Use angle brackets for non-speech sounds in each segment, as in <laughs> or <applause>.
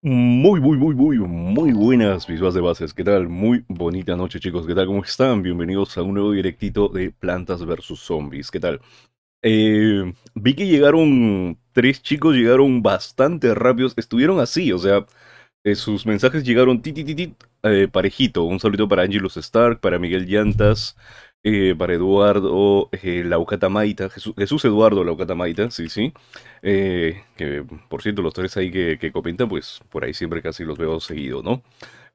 Muy, muy, muy, muy, muy buenas mis de bases. ¿Qué tal? Muy bonita noche, chicos. ¿Qué tal? ¿Cómo están? Bienvenidos a un nuevo directito de Plantas vs Zombies. ¿Qué tal? Eh, vi que llegaron tres chicos, llegaron bastante rápidos. Estuvieron así, o sea, eh, sus mensajes llegaron ti, eh, parejito. Un saludo para Angelus Stark, para Miguel Llantas, eh, para Eduardo eh, Laucatamaita, Jesús, Jesús, Eduardo Laucatamaita, sí, sí. Eh, que por cierto, los tres ahí que, comentan, pues por ahí siempre casi los veo seguido, ¿no?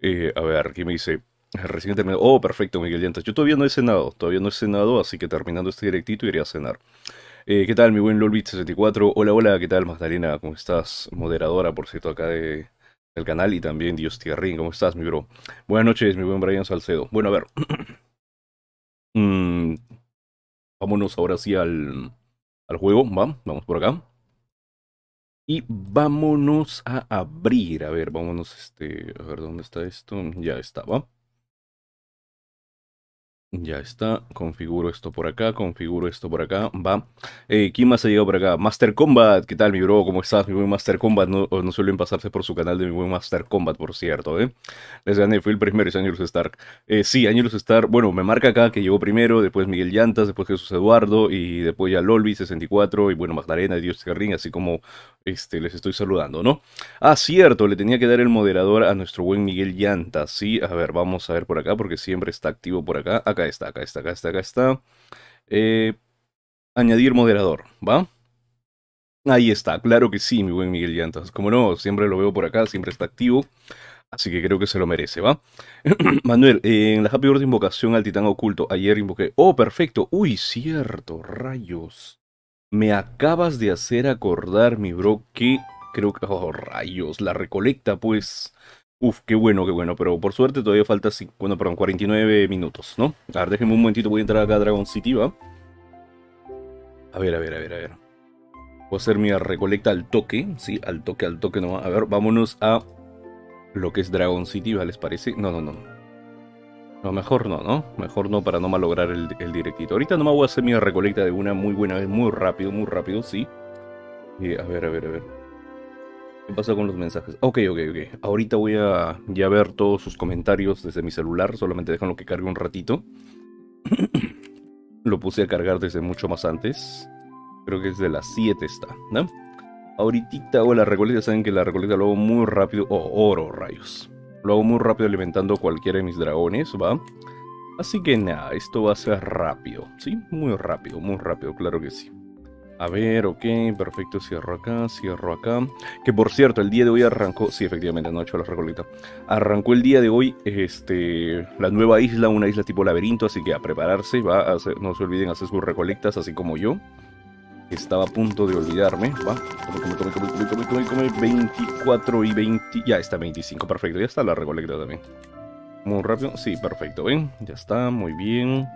Eh, a ver, aquí me dice, recién. Oh, perfecto, Miguel Llantas. Yo todavía no he cenado, todavía no he cenado, así que terminando este directito iré a cenar. ¿Qué tal, mi buen Lolbit64? Hola, hola, ¿qué tal, Magdalena? ¿Cómo estás? Moderadora, por cierto, acá de, del canal y también Dios Tierrín. ¿Cómo estás, mi bro? Buenas noches, mi buen Brian Salcedo. Bueno, a ver. <clears throat> Mm, vámonos ahora sí al, al juego. ¿va? Vamos por acá. Y vámonos a abrir. A ver, vámonos, este, a ver dónde está esto. Ya está, ¿va? Ya está, configuro esto por acá, configuro esto por acá, va. Eh, ¿Quién más ha llegado por acá? Master Combat, ¿qué tal mi bro? ¿Cómo estás? Mi buen Master Combat, no, no suelen pasarse por su canal de mi buen Master Combat, por cierto, ¿eh? Les gané, fue el primero, es Angelus Stark. Eh, sí, Angelus Stark, bueno, me marca acá que llegó primero, después Miguel Llantas, después Jesús Eduardo, y después ya Lolby64, y bueno, Magdalena, Dios Carrín, así como este, les estoy saludando, ¿no? Ah, cierto, le tenía que dar el moderador a nuestro buen Miguel Llantas, ¿sí? A ver, vamos a ver por acá, porque siempre está activo por acá. Acá está, acá está, acá está, acá está. Eh, añadir moderador, ¿va? Ahí está, claro que sí, mi buen Miguel Llantas. Como no, siempre lo veo por acá, siempre está activo. Así que creo que se lo merece, ¿va? <clears throat> Manuel, en la Happy Birthday de invocación al titán oculto, ayer invoqué... Oh, perfecto. Uy, cierto, rayos. Me acabas de hacer acordar, mi bro, que creo que... Oh, rayos, la recolecta, pues... Uf, qué bueno, qué bueno, pero por suerte todavía falta, bueno, perdón, 49 minutos, ¿no? A ver, déjenme un momentito, voy a entrar acá a Dragon City, ¿va? A ver, a ver, a ver, a ver. Voy a hacer mi recolecta al toque, sí, al toque, al toque nomás. A ver, vámonos a lo que es Dragon City, ¿les parece? No, no, no. No, mejor no, ¿no? Mejor no para no malograr el, directito. Ahorita nomás voy a hacer mi recolecta de una muy buena vez, muy rápido, muy rápido, sí. Y a ver, a ver, a ver. ¿Qué pasa con los mensajes? Ok, ok, ok. Ahorita voy a ya ver todos sus comentarios desde mi celular. Solamente déjenlo que cargue un ratito. <clears throat> lo puse a cargar desde mucho más antes. Creo que desde las 7 está, ¿no? Ahorita hago la recolecta. Saben que la recolecta lo hago muy rápido. Oh, oro, rayos. Lo hago muy rápido alimentando cualquiera de mis dragones, ¿va? Así que nada, esto va a ser rápido, ¿sí? Muy rápido, muy rápido, claro que sí. A ver, ok, perfecto, cierro acá, cierro acá. Que por cierto, el día de hoy arrancó, sí, efectivamente, no he hecho la recolita. Arrancó el día de hoy, este, la nueva isla, una isla tipo laberinto, así que a prepararse, va no se olviden hacer sus recolectas, así como yo. Estaba a punto de olvidarme, va. Come, come, come, come, come, come, come, 24 y 20, ya está 25, perfecto, ya está la recolecta también. Muy rápido, sí, perfecto, ven, ya está, muy bien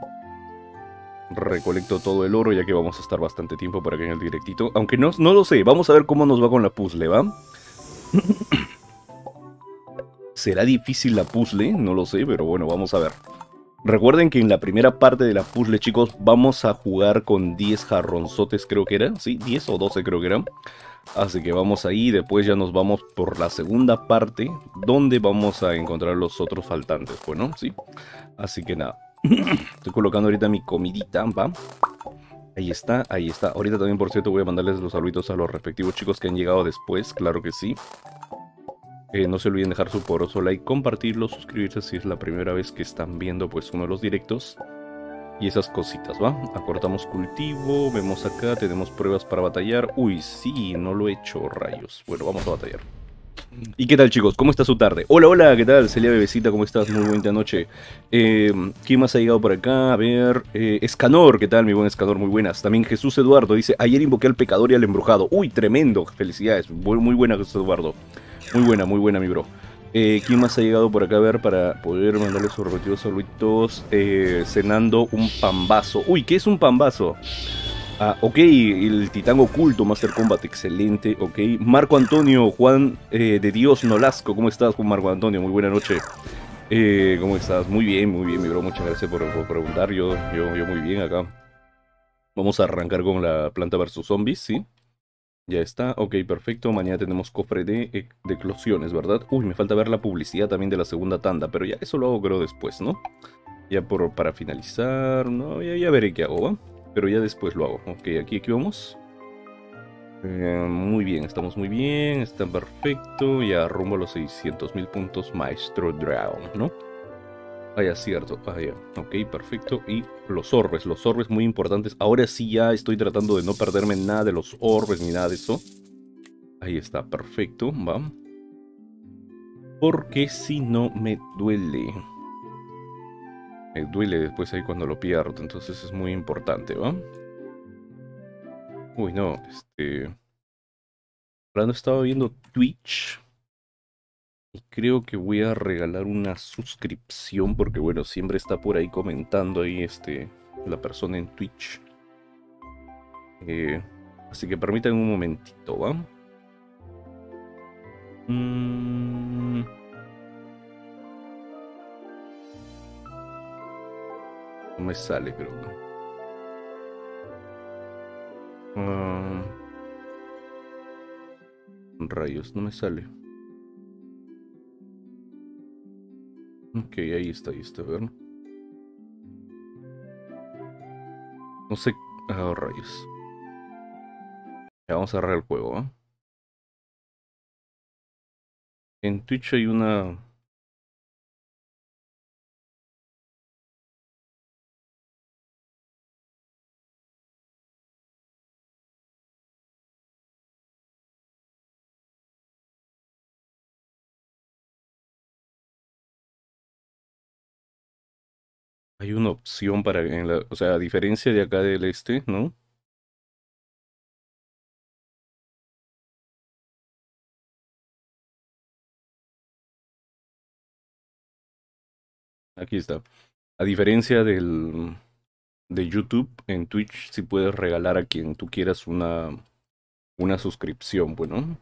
recolecto todo el oro ya que vamos a estar bastante tiempo por acá en el directito. Aunque no, no lo sé, vamos a ver cómo nos va con la puzzle, ¿va? <clears throat> ¿Será difícil la puzzle? No lo sé, pero bueno, vamos a ver. Recuerden que en la primera parte de la puzzle, chicos, vamos a jugar con 10 jarronzotes, creo que era. Sí, 10 o 12 creo que eran. Así que vamos ahí, después ya nos vamos por la segunda parte, donde vamos a encontrar los otros faltantes, bueno, sí. Así que nada, Estoy colocando ahorita mi comidita, ¿va? Ahí está, ahí está. Ahorita también, por cierto, voy a mandarles los saluditos a los respectivos chicos que han llegado después, claro que sí. Eh, no se olviden dejar su poroso like, compartirlo, suscribirse si es la primera vez que están viendo pues uno de los directos. Y esas cositas, ¿va? Acortamos cultivo, vemos acá, tenemos pruebas para batallar. Uy, sí, no lo he hecho, rayos. Bueno, vamos a batallar. ¿Y qué tal chicos? ¿Cómo está su tarde? Hola, hola, ¿qué tal? Celia Bebecita, ¿cómo estás? Muy buena noche. Eh, ¿Quién más ha llegado por acá? A ver, eh, Escanor, ¿qué tal? Mi buen Escanor, muy buenas. También Jesús Eduardo dice, ayer invoqué al pecador y al embrujado. Uy, tremendo, felicidades. Muy, buena Jesús Eduardo. Muy buena, muy buena, mi bro. Eh, ¿Quién más ha llegado por acá a ver para poder mandarle sus respectivos saluditos? Eh, cenando un pambazo. Uy, ¿qué es un pambazo? Ah, ok, el titán oculto, Master Combat, excelente, ok. Marco Antonio, Juan eh, de Dios Nolasco, ¿cómo estás, Juan Marco Antonio? Muy buena noche. Eh, ¿Cómo estás? Muy bien, muy bien, mi bro, muchas gracias por, preguntar, yo, yo, yo muy bien acá. Vamos a arrancar con la planta versus zombies, ¿sí? Ya está, ok, perfecto. Mañana tenemos cofre de, eh, de eclosiones, ¿verdad? Uy, me falta ver la publicidad también de la segunda tanda, pero ya eso lo hago creo después, ¿no? Ya para finalizar, no, ya, ya veré qué hago, ¿va? Pero ya después lo hago. Ok, aquí, aquí vamos. Eh, muy bien, estamos muy bien, está perfecto. Ya rumbo a los 600 mil puntos Maestro Drown, ¿no? Ah, ya, cierto. Ah, ya. Ok, perfecto. Y los orbes, los orbes muy importantes. Ahora sí ya estoy tratando de no perderme nada de los orbes ni nada de eso. Ahí está, perfecto. Va. Porque si no me duele. Me duele después ahí cuando lo pierdo. Entonces es muy importante, ¿va? Uy, no. Este... Hablando, estaba viendo Twitch. Y creo que voy a regalar una suscripción porque bueno, siempre está por ahí comentando ahí este la persona en Twitch. Eh, así que permítanme un momentito, ¿va? Mm. No me sale, creo. Ah. Rayos, no me sale. Ok, ahí está, ahí está, a ver. No sé. Ah, rayos. Ya vamos a cerrar el juego, ¿eh? En Twitch hay una Hay una opción para, en la, o sea, a diferencia de acá del este, ¿no? Aquí está. A diferencia del de YouTube, en Twitch sí puedes regalar a quien tú quieras una, una suscripción, bueno.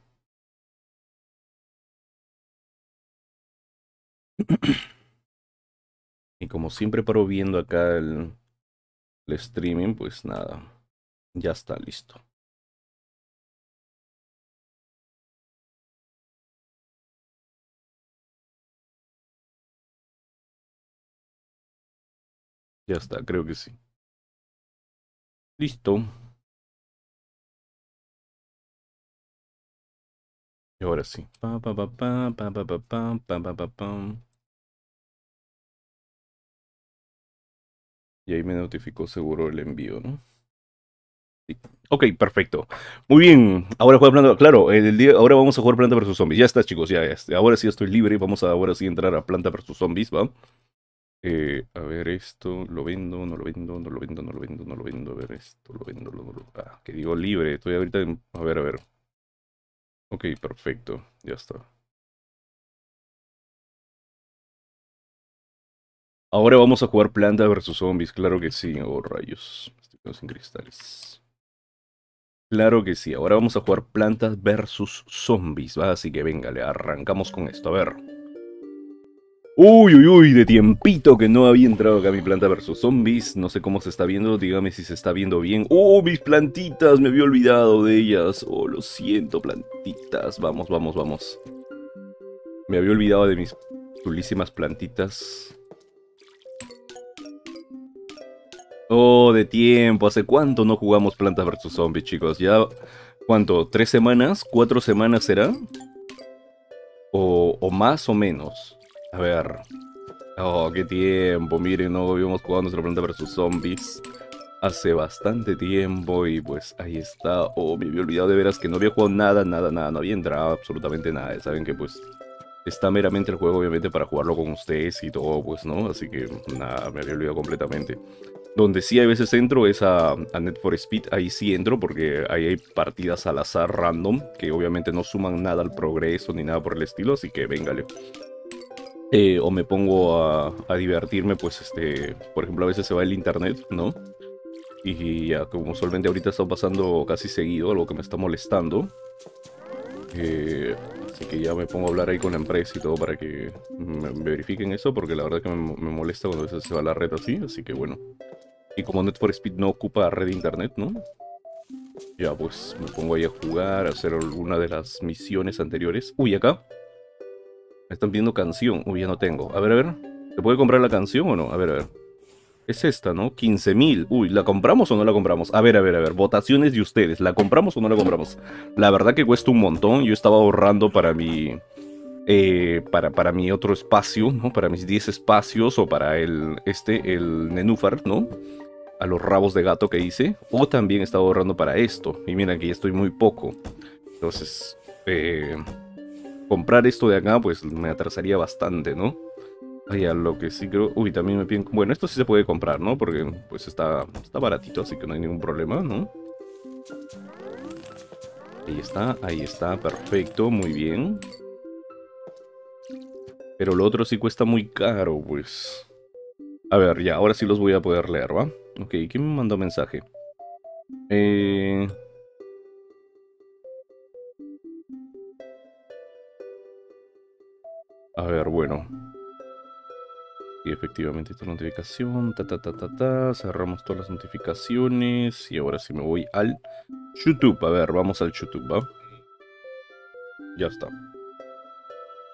<clears throat> Y como siempre paro viendo acá el, streaming, pues nada, ya está listo. Ya está, creo que sí. Listo. Y ahora sí. Y ahí me notificó seguro el envío, ¿no? Sí. Ok, perfecto. Muy bien. Ahora juega planta. Claro, el día, ahora vamos a jugar planta versus zombies. Ya está, chicos. Ya, ya, ahora sí estoy libre. Vamos a ahora sí entrar a planta versus zombies, ¿va? Eh, a ver, esto lo vendo, no lo vendo, no lo vendo, no lo vendo, no lo vendo. A ver, esto lo vendo, lo, lo, ah, que digo libre. Estoy ahorita a ver, a ver. Ok, perfecto. Ya está. Ahora vamos a jugar planta versus zombies, claro que sí. Oh, rayos. Estoy sin cristales. Claro que sí. Ahora vamos a jugar plantas versus zombies, ¿va? Así que venga, le arrancamos con esto. A ver. Uy, uy, uy, de tiempito que no había entrado acá mi planta versus zombies. No sé cómo se está viendo, dígame si se está viendo bien. ¡Oh, mis plantitas! Me había olvidado de ellas. Oh, lo siento, plantitas. Vamos, vamos, vamos. Me había olvidado de mis chulísimas plantitas. Oh, de tiempo. ¿Hace cuánto no jugamos Plantas vs Zombies, chicos? Ya, ¿cuánto? ¿Tres semanas? ¿Cuatro semanas será? O, más o menos. A ver. Oh, qué tiempo. Miren, no habíamos jugado nuestra Planta vs Zombies hace bastante tiempo y pues ahí está. Oh, me había olvidado de veras que no había jugado nada, nada, nada. No había entrado absolutamente nada. Saben que pues está meramente el juego obviamente para jugarlo con ustedes y todo, pues, ¿no? Así que nada, me había olvidado completamente. Donde sí a veces entro es a, a Net for Speed, ahí sí entro porque ahí hay partidas al azar random que obviamente no suman nada al progreso ni nada por el estilo, así que véngale. Eh, o me pongo a, divertirme, pues este, por ejemplo a veces se va el internet, ¿no? Y ya como usualmente ahorita está pasando casi seguido, algo que me está molestando. Eh, así que ya me pongo a hablar ahí con la empresa y todo para que me, me verifiquen eso, porque la verdad que me, me molesta cuando a veces se va la red así, así que bueno. Y como Net no ocupa red de internet, ¿no? Ya, pues me pongo ahí a jugar, a hacer alguna de las misiones anteriores. Uy, acá. Me están pidiendo canción. Uy, ya no tengo. A ver, a ver. ¿Se puede comprar la canción o no? A ver, a ver. Es esta, ¿no? 15.000. Uy, ¿la compramos o no la compramos? A ver, a ver, a ver. Votaciones de ustedes. ¿La compramos o no la compramos? La verdad que cuesta un montón. Yo estaba ahorrando para mi... Eh, para, para mi otro espacio, ¿no? Para mis 10 espacios o para el... Este, el Nenúfar, ¿no? A los rabos de gato que hice. O también estaba ahorrando para esto. Y mira que ya estoy muy poco. Entonces... Eh, comprar esto de acá, pues me atrasaría bastante, ¿no? Ay, a lo que sí creo... Uy, también me piden... Bueno, esto sí se puede comprar, ¿no? Porque pues está, está baratito, así que no hay ningún problema, ¿no? Ahí está, ahí está, perfecto, muy bien. Pero lo otro sí cuesta muy caro, pues. A ver, ya, ahora sí los voy a poder leer, ¿va? Ok, ¿quién me mandó mensaje? Eh... A ver, bueno. Y efectivamente esta notificación, ta ta ta ta ta, cerramos todas las notificaciones y ahora sí me voy al YouTube. A ver, vamos al YouTube, ¿va? Ya está.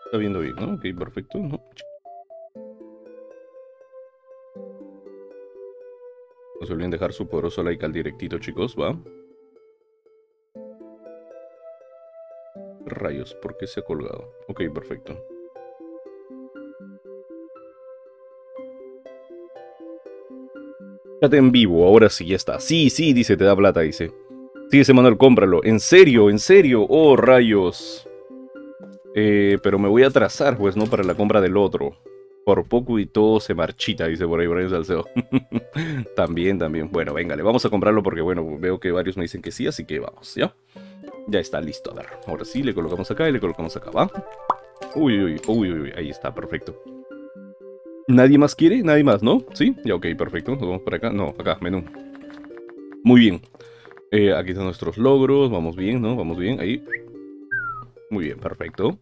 Está viendo bien, ¿no? Ok, perfecto, ¿no? No se olviden dejar su poderoso like al directito, chicos, ¿va? Rayos, ¿por qué se ha colgado? Ok, perfecto. en vivo, ahora sí, ya está. Sí, sí, dice, te da plata, dice. Sí, ese Manuel, cómpralo. ¿En serio? ¿En serio? Oh, rayos. Eh, pero me voy a atrasar, pues, ¿no? Para la compra del otro. Por poco y todo se marchita, dice por ahí Brian Salcedo. <laughs> también, también. Bueno, venga, le vamos a comprarlo porque, bueno, veo que varios me dicen que sí, así que vamos, ¿ya? Ya está, listo. A ver, ahora sí, le colocamos acá y le colocamos acá, ¿va? Uy, uy, uy, uy, ahí está, perfecto. ¿Nadie más quiere? ¿Nadie más, no? ¿Sí? Ya, ok, perfecto. Nos vamos para acá. No, acá, menú. Muy bien. Eh, aquí están nuestros logros. Vamos bien, ¿no? Vamos bien. Ahí. Muy bien, perfecto.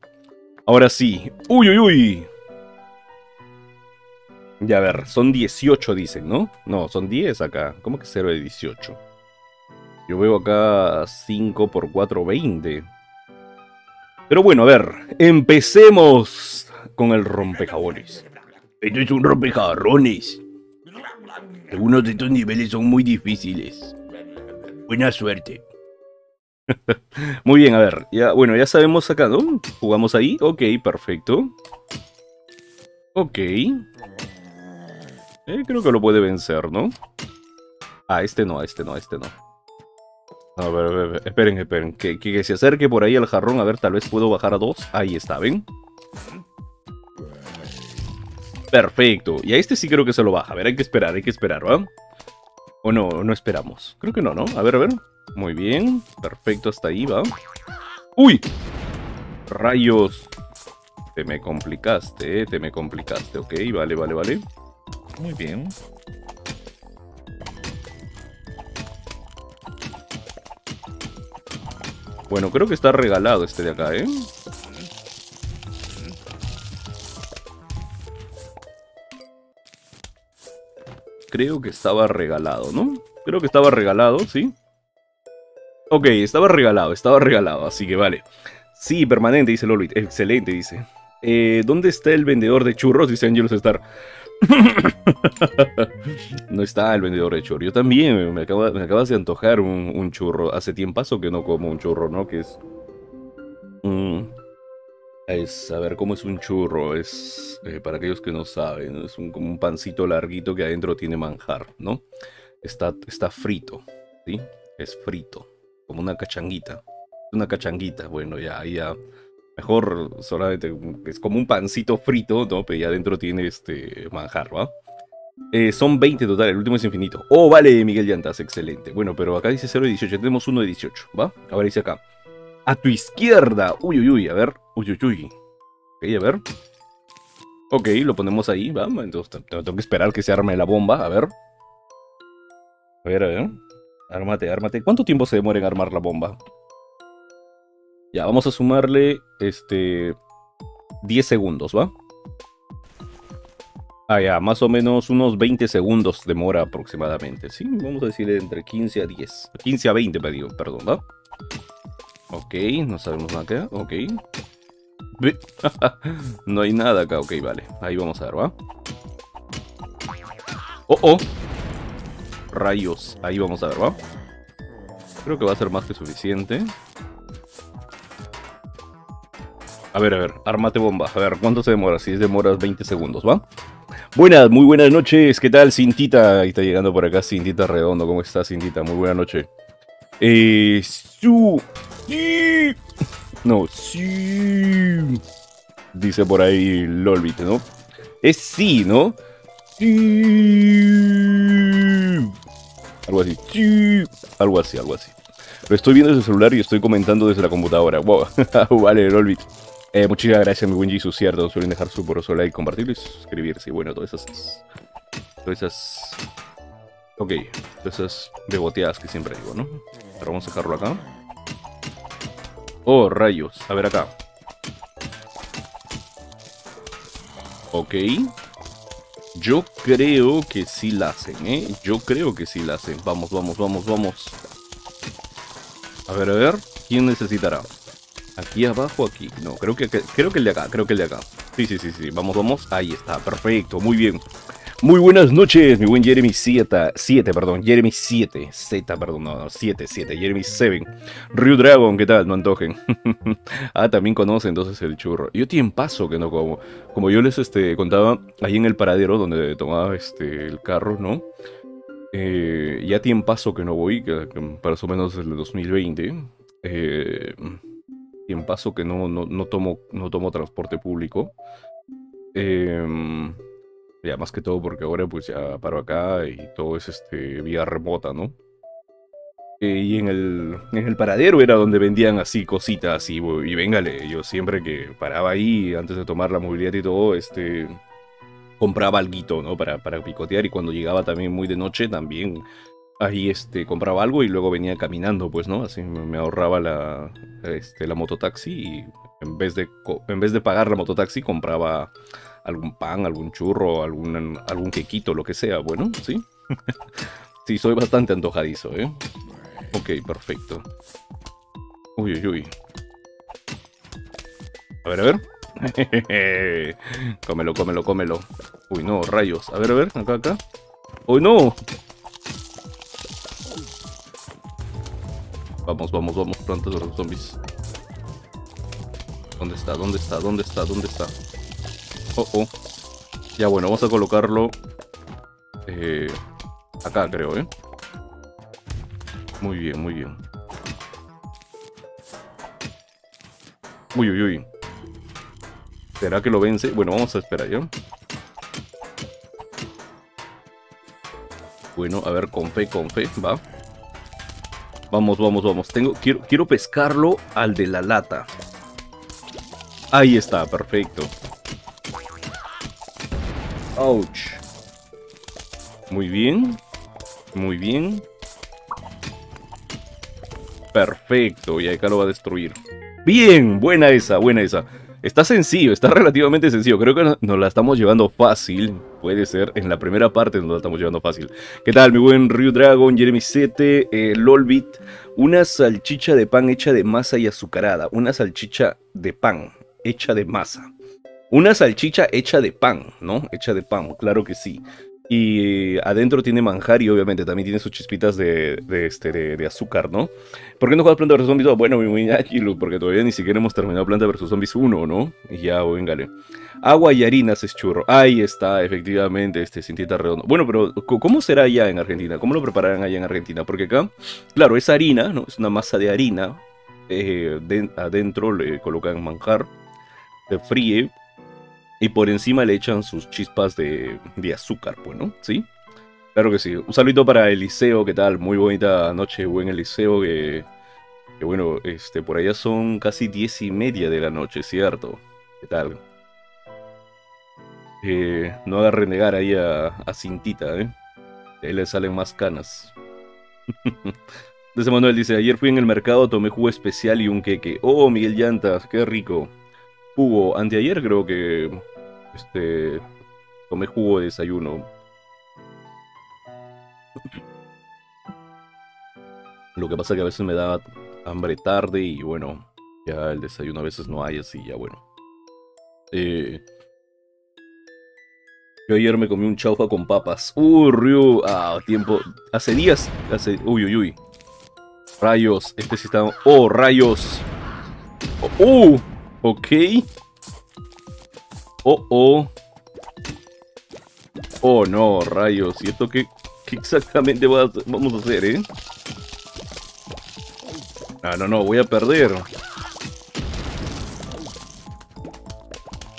Ahora sí. ¡Uy, uy, uy! Ya, a ver, son 18 dicen, ¿no? No, son 10 acá. ¿Cómo que 0 de 18? Yo veo acá 5 por 4, 20. Pero bueno, a ver, empecemos con el rompejabones. Esto es un rompejarrones. Algunos de estos niveles son muy difíciles. Buena suerte. <laughs> muy bien, a ver. Ya, bueno, ya sabemos acá, ¿no? Jugamos ahí. Ok, perfecto. Ok. Eh, creo que lo puede vencer, ¿no? Ah, este no, este no, este no. A ver, a ver, esperen, esperen. Que, que, se acerque por ahí al jarrón. A ver, tal vez puedo bajar a dos. Ahí está, ¿ven? Perfecto. Y a este sí creo que se lo baja. A ver, hay que esperar, hay que esperar, ¿va? O no, no esperamos. Creo que no, ¿no? A ver, a ver. Muy bien. Perfecto, hasta ahí, ¿va? ¡Uy! Rayos. Te me complicaste, ¿eh? Te me complicaste. Ok, vale, vale, vale. Muy bien. Bueno, creo que está regalado este de acá, ¿eh? creo que estaba regalado, ¿no? Creo que estaba regalado, ¿sí? Ok, estaba regalado, estaba regalado, así que vale. Sí, permanente, dice Lolit. Excelente, dice. Eh, ¿Dónde está el vendedor de churros? Dice Angelus Star. <laughs> no está el vendedor de. Yo también, me, acabas de antojar un, churro. Hace tiempo que no como un churro, ¿no? Que es... Mm, es, a ver, ¿cómo es un churro? Es, eh, para aquellos que no saben, es un, como un pancito larguito que adentro tiene manjar, ¿no? Está, está frito, ¿sí? Es frito, como una cachanguita. Una cachanguita, bueno, ya, ya. Mejor solamente, es como un pancito frito, ¿no? Pero ya adentro tiene este manjar, ¿va? Eh, son 20 total, el último es infinito. Oh, vale, Miguel Llantas, excelente. Bueno, pero acá dice 0 de 18, tenemos uno de 18, ¿va? Ahora dice acá. A tu izquierda. Uy, uy, uy, a ver. Uy, uy, uy. Ok, a ver. Ok, lo ponemos ahí, va. Entonces tengo que esperar que se arme la bomba, a ver. A ver, a ver. Ármate, ármate. ¿Cuánto tiempo se demora en armar la bomba? Ya, vamos a sumarle, este... 10 segundos, ¿va? Ah, ya, más o menos unos 20 segundos demora aproximadamente. Sí, vamos a decir entre 15 a 10. 15 a 20, perdón, ¿va? Ok, no sabemos nada acá. Ok. <laughs> no hay nada acá. Ok, vale. Ahí vamos a ver, ¿va? Oh, oh. Rayos. Ahí vamos a ver, ¿va? Creo que va a ser más que suficiente. A ver, a ver, armate bomba. A ver, ¿cuánto se demora? Si demoras 20 segundos, ¿va? Buenas, muy buenas noches. ¿Qué tal, Cintita? Ahí está llegando por acá Cintita Redondo. ¿Cómo estás, Cintita? Muy buena noche. Eh, su... Sí. No, sí. Dice por ahí Lolbit, ¿no? Es sí, ¿no? Algo así. Algo así, algo así. Lo estoy viendo desde el celular y estoy comentando desde la computadora. Wow. <laughs> vale, Lolbit. Eh, muchas gracias, mi buen Jisoo, cierto. Suelen dejar su poroso like, compartirlo y suscribirse. Y bueno, todas esas. Todas esas. Ok, todas esas beboteadas que siempre digo, ¿no? Pero vamos a dejarlo acá. Oh, rayos. A ver acá. Ok. Yo creo que sí la hacen, ¿eh? Yo creo que sí la hacen. Vamos, vamos, vamos, vamos. A ver, a ver. ¿Quién necesitará? Aquí abajo, aquí. No, creo que, creo que el de acá, creo que el de acá. Sí, sí, sí, sí. Vamos, vamos. Ahí está, perfecto, muy bien. Muy buenas noches, mi buen Jeremy 7, 7, perdón, Jeremy 7, Z, perdón, no, 7, 7, Jeremy 7. Ryu Dragon, ¿qué tal? No antojen. <laughs> ah, también conoce entonces el churro. Yo paso que no como. Como yo les este, contaba, ahí en el paradero donde tomaba este, el carro, ¿no? Eh, ya paso que no voy, que, que más o menos el 2020. Eh, tiene paso que no, no, no, tomo, no tomo transporte público. Eh, ya, más que todo porque ahora pues ya paro acá y todo es este vía remota, ¿no? Eh, y en el, en el paradero era donde vendían así cositas y, y véngale, yo siempre que paraba ahí antes de tomar la movilidad y todo, este compraba algo, ¿no? Para, para picotear y cuando llegaba también muy de noche también ahí este compraba algo y luego venía caminando, pues, ¿no? Así me ahorraba la este la mototaxi y en vez de en vez de pagar la mototaxi compraba algún pan, algún churro, algún, algún quequito, lo que sea, bueno, ¿sí? <laughs> sí, soy bastante antojadizo, ¿eh? Ok, perfecto. Uy, uy, uy. A ver, a ver. <laughs> cómelo, cómelo, cómelo. Uy, no, rayos. A ver, a ver, acá, acá. ¡Uy, no! Vamos, vamos, vamos, plantas de los zombies. ¿Dónde está? ¿Dónde está? ¿Dónde está? ¿Dónde está? Oh, oh. Ya bueno, vamos a colocarlo eh, acá, creo, ¿eh? Muy bien, muy bien. Uy, uy, uy. ¿Será que lo vence? Bueno, vamos a esperar, ¿ya? Bueno, a ver, con fe, con fe, va. Vamos, vamos, vamos. Tengo, quiero, quiero pescarlo al de la lata. Ahí está, perfecto. Ouch. Muy bien. Muy bien. Perfecto. Y acá lo va a destruir. Bien. Buena esa, buena esa. Está sencillo, está <laughs> relativamente sencillo. Creo que nos la estamos llevando fácil. Puede ser, en la primera parte nos la estamos llevando fácil. ¿Qué tal, mi buen Ryu Dragon, Jeremy 7, eh, Lolbit? Una salchicha de pan hecha de masa y azucarada. Una salchicha de pan hecha de masa. Una salchicha hecha de pan, ¿no? Hecha de pan, claro que sí. Y adentro tiene manjar y obviamente también tiene sus chispitas de, este, de, azúcar, ¿no? ¿Por qué no juegas Planta vs Zombies 2? Bueno, muy ágil, porque todavía ni siquiera hemos terminado Planta vs Zombies 1, ¿no? Y ya, véngale. Agua y harinas es churro. Ahí está, efectivamente, este cintita redondo. Bueno, pero ¿cómo será allá en Argentina? ¿Cómo lo prepararán allá en Argentina? Porque acá, claro, es harina, ¿no? Es una masa de harina. Eh, adentro le colocan manjar, se fríe y por encima le echan sus chispas de, azúcar, pues, ¿no? ¿Sí? Claro que sí. Un saludito para Eliseo, ¿qué tal? Muy bonita noche, buen Eliseo, que, que bueno, este, por allá son casi diez y media de la noche, ¿cierto? ¿Qué tal? Eh, no haga renegar ahí a, Cintita, ¿eh? ahí le salen más canas. <laughs> Desde Manuel dice, ayer fui en el mercado, tomé jugo especial y un queque. Oh, Miguel Llantas, qué rico. Jugo, anteayer creo que este, Tomé jugo de desayuno. Lo que pasa es que a veces me da hambre tarde y bueno, ya el desayuno a veces no hay, así ya bueno. Eh, yo ayer me comí un chaufa con papas. Uh, Ryu, ah, tiempo. Hace días, hace. Uy, uy, uy. Rayos, este sí está. Oh, rayos. Oh, uh, ok. Oh, oh. Oh, no, rayos. ¿Y esto qué, exactamente vamos a hacer, eh? Ah, no, no, voy a perder.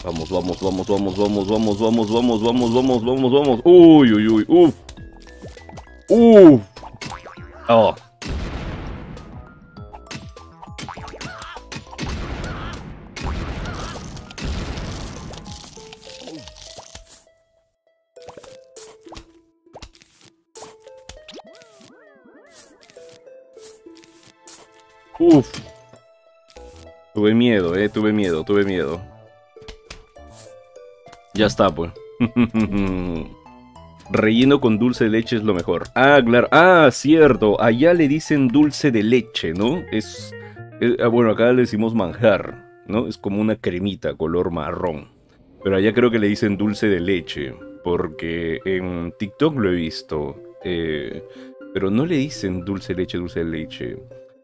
Vamos, vamos, vamos, vamos, vamos, vamos, vamos, vamos, vamos, vamos, vamos, vamos. Uy, uy, uy, uf. Uf. Oh. Uf. Tuve miedo, eh, tuve miedo, tuve miedo. Ya está, pues. <laughs> Relleno con dulce de leche es lo mejor. Ah, claro. Ah, cierto. Allá le dicen dulce de leche, ¿no? Es, ah, bueno, acá le decimos manjar, ¿no? Es como una cremita color marrón. Pero allá creo que le dicen dulce de leche. Porque en TikTok lo he visto. Eh, pero no le dicen dulce de leche, dulce de leche.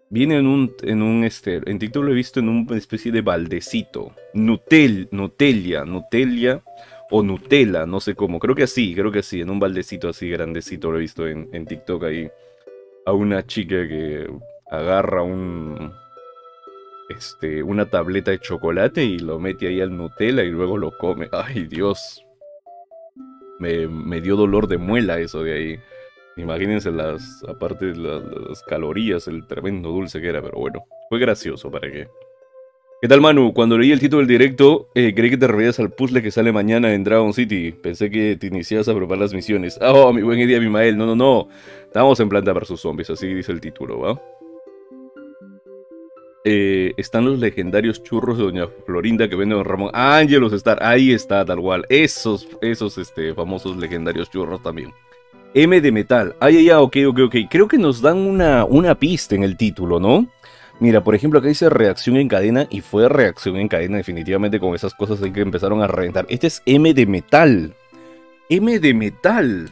Viene en un, en un, este, en TikTok lo he visto en una especie de baldecito. Nutel, Nutella, Nutella o Nutella, no sé cómo. Creo que así, creo que así, en un baldecito así grandecito lo he visto en, en TikTok ahí. A una chica que agarra un, este, una tableta de chocolate y lo mete ahí al Nutella y luego lo come. Ay, Dios. Me, me dio dolor de muela eso de ahí. Imagínense las, aparte las, calorías, el tremendo dulce que era, pero bueno, fue gracioso, ¿para qué? ¿Qué tal, Manu? Cuando leí el título del directo, eh, creí que te referías al puzzle que sale mañana en Dragon City. Pensé que te iniciabas a preparar las misiones. Oh, mi buen día, Mimael. No, no, no. Estamos en planta versus zombies, así dice el título, ¿va? Eh, están los legendarios churros de Doña Florinda que vende Don Ramón. Ángelos Star, ahí está, tal cual. Esos, esos este, famosos legendarios churros también. M de metal. Ay, ay, ay, ok, ok, ok. Creo que nos dan una, una pista en el título, ¿no? Mira, por ejemplo, acá dice reacción en cadena y fue reacción en cadena definitivamente con esas cosas ahí que empezaron a reventar. Este es M de metal. M de metal.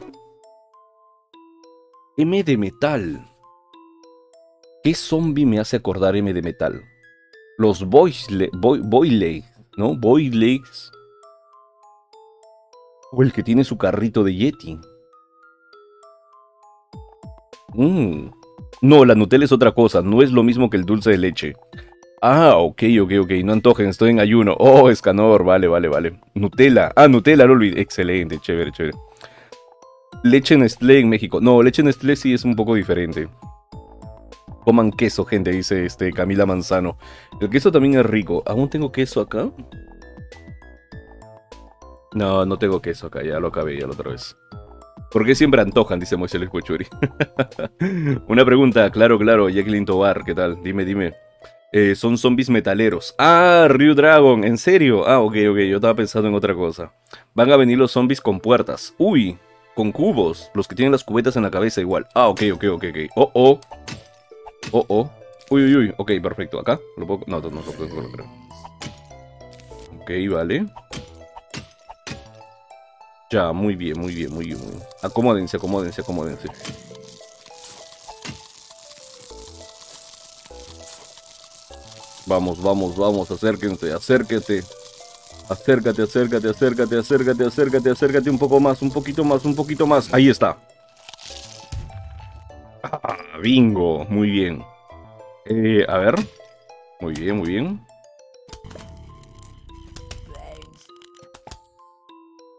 M de metal. ¿Qué zombie me hace acordar M de metal? Los Boyle, boy, ¿no? Boylegs. O el que tiene su carrito de Yeti. Mm. No, la Nutella es otra cosa, no es lo mismo que el dulce de leche. Ah, ok, ok, ok, no antojen, estoy en ayuno. Oh, escanor, vale, vale, vale. Nutella, ah, Nutella, lo olvidé. Excelente, chévere, chévere. Leche Nestlé en México. No, leche Nestlé sí es un poco diferente. Coman queso, gente, dice este Camila Manzano. El queso también es rico. ¿Aún tengo queso acá? No, no tengo queso acá, ya lo acabé ya la otra vez. ¿Por qué siempre antojan? Dice Moisés Cuechuri. Una pregunta, claro, claro, Jacqueline Tobar, ¿qué tal? Dime, dime. Eh, son zombies metaleros. Ah, Ryu Dragon, ¿en serio? Ah, ok, ok, yo estaba pensando en otra cosa. Van a venir los zombies con puertas. Uy, con cubos. Los que tienen las cubetas en la cabeza igual. Ah, ok, ok, ok, ok. Oh, oh. Oh, oh. Uy, uy, uy. Ok, perfecto. ¿Acá? ¿Lo puedo? No, no, no, no, no, no, Ok, vale. Ya, muy bien, muy bien, muy bien. Muy bien. Acomódense, acomódense, acomódense. Vamos, vamos, vamos, acérquense, acérquete. Acércate, acércate, acércate, acércate, acércate, acércate un poco más, un poquito más, un poquito más. Ahí está. Ah, bingo, muy bien. Eh, a ver. Muy bien, muy bien.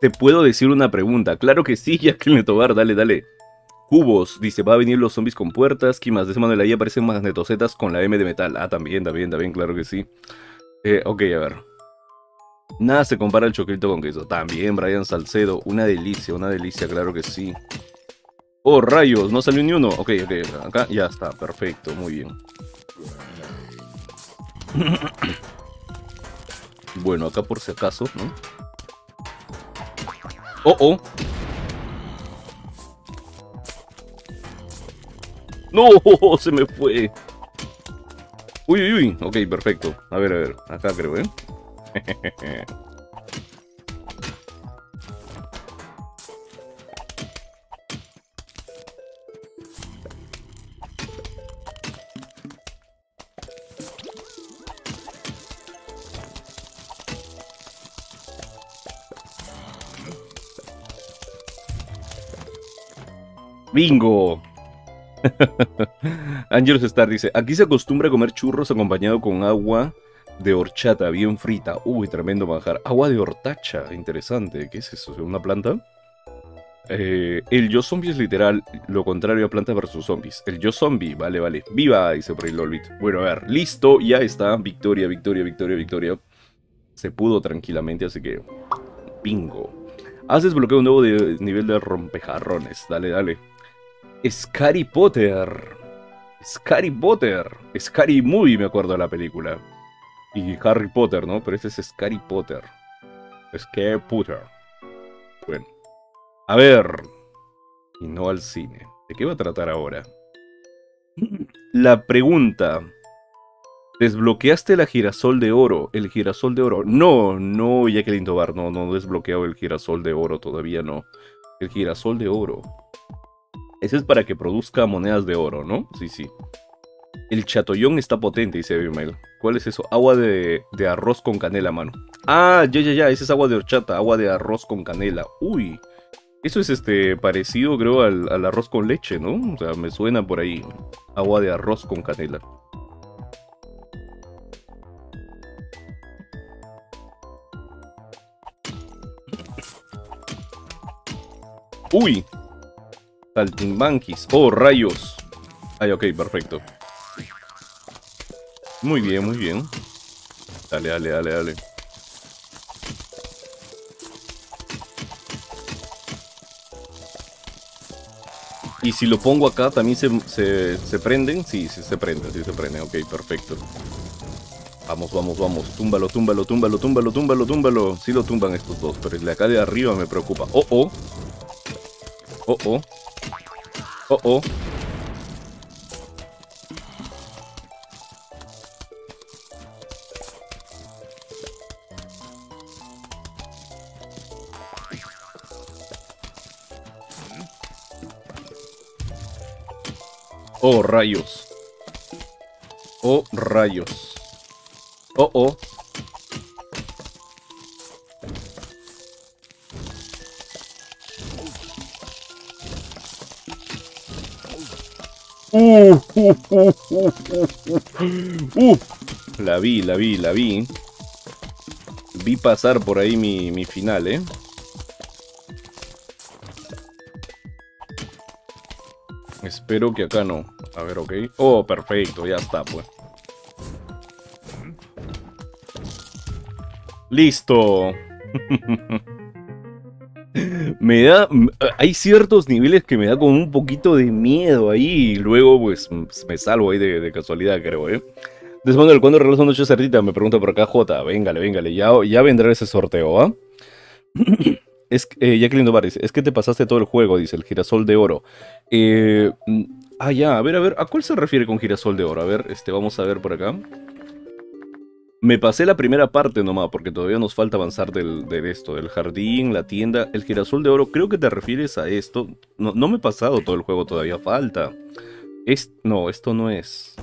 ¿Te puedo decir una pregunta? Claro que sí, <laughs> Jacqueline Tobar, dale, dale. Cubos, dice, va a venir los zombies con puertas. ¿Qué más? De esa manera ahí aparecen magnetosetas con la M de metal. Ah, también, también, también, claro que sí. Eh, ok, a ver. Nada se compara el chocolito con queso. También, Brian Salcedo. Una delicia, una delicia, claro que sí. Oh, rayos, no salió ni uno. Ok, ok, acá ya está, perfecto, muy bien. <coughs> bueno, acá por si acaso, ¿no? Oh, oh. No, <laughs> se me fue. Uy, uy, uy. Ok, perfecto. A ver, a ver. Acá creo, ¿eh? <laughs> Bingo. <laughs> Angelus Star dice, aquí se acostumbra a comer churros acompañado con agua de horchata bien frita. Uy, tremendo manjar. Agua de hortacha, interesante. ¿Qué es eso? ¿Una planta? Eh, el yo zombie es literal lo contrario a planta versus zombies. El yo zombie, vale, vale. Viva, dice por Bueno, a ver, listo, ya está. Victoria, victoria, victoria, victoria. Se pudo tranquilamente, así que... Bingo. Has desbloqueado un nuevo nivel de rompejarrones. Dale, dale. Scary Potter. Scary Potter. Scary Movie, me acuerdo de la película. Y Harry Potter, ¿no? Pero este es Scary Potter. Scary Potter. Bueno. A ver. Y no al cine. ¿De qué va a tratar ahora? La pregunta. ¿Desbloqueaste la girasol de oro? El girasol de oro. No, no, Jacqueline Tobar. No, no he desbloqueado el girasol de oro. Todavía no. El girasol de oro. Ese es para que produzca monedas de oro, ¿no? Sí, sí. El chatollón está potente, dice Abimael. ¿Cuál es eso? Agua de, arroz con canela, mano. Ah, ya, ya, ya. Ese es agua de horchata. Agua de arroz con canela. Uy. Eso es este parecido, creo, al, al arroz con leche, ¿no? O sea, me suena por ahí. Agua de arroz con canela. Uy, Saltimbanquis. Oh, rayos. Ay, ok, perfecto. Muy bien, muy bien. Dale, dale, dale, dale. Y si lo pongo acá, ¿también se, se, prenden? Sí, sí se prenden, sí se prenden. Ok, perfecto. Vamos, vamos, vamos. Túmbalo, túmbalo, túmbalo, túmbalo, túmbalo, túmbalo. Sí lo tumban estos dos, pero el de acá de arriba me preocupa. Oh, oh. Oh, oh. Oh, oh. Oh, rayos. Oh, rayos. Oh, oh. Uh, La vi, la vi, la vi. Vi pasar por ahí mi, mi final, ¿eh? Espero que acá no. A ver, ok. Oh, perfecto, ya está, pues. Listo. <laughs> me da. Hay ciertos niveles que me da como un poquito de miedo ahí. Y luego, pues, me salvo ahí de, casualidad, creo, ¿eh? Después del cuando regreso Noche Cerdita, me pregunta por acá J. Véngale, véngale. Ya, ya vendrá ese sorteo, ¿ah? <clears throat> es, eh, Jacqueline Dobar dice, es que te pasaste todo el juego, dice, el girasol de oro. Eh, mm, ah, ya, a ver, a ver, ¿a cuál se refiere con girasol de oro? A ver, este, vamos a ver por acá. Me pasé la primera parte nomás, porque todavía nos falta avanzar del, de esto, del jardín, la tienda, el girasol de oro. Creo que te refieres a esto. No, no me he pasado todo el juego, todavía falta. Es, no, esto no es.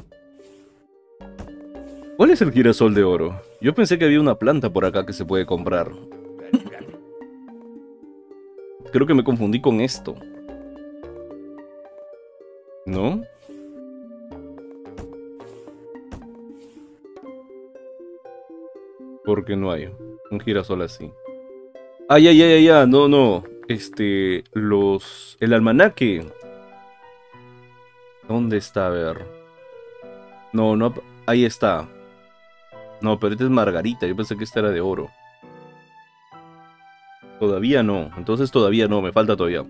¿Cuál es el girasol de oro? Yo pensé que había una planta por acá que se puede comprar. Creo que me confundí con esto. ¿No? Porque no hay un girasol así. Ay, ay, ay, ay, no, no. Este, los... El almanaque. ¿Dónde está? A ver. No, no, ahí está. No, pero este es margarita. Yo pensé que este era de oro. Todavía no. Entonces todavía no. Me falta todavía.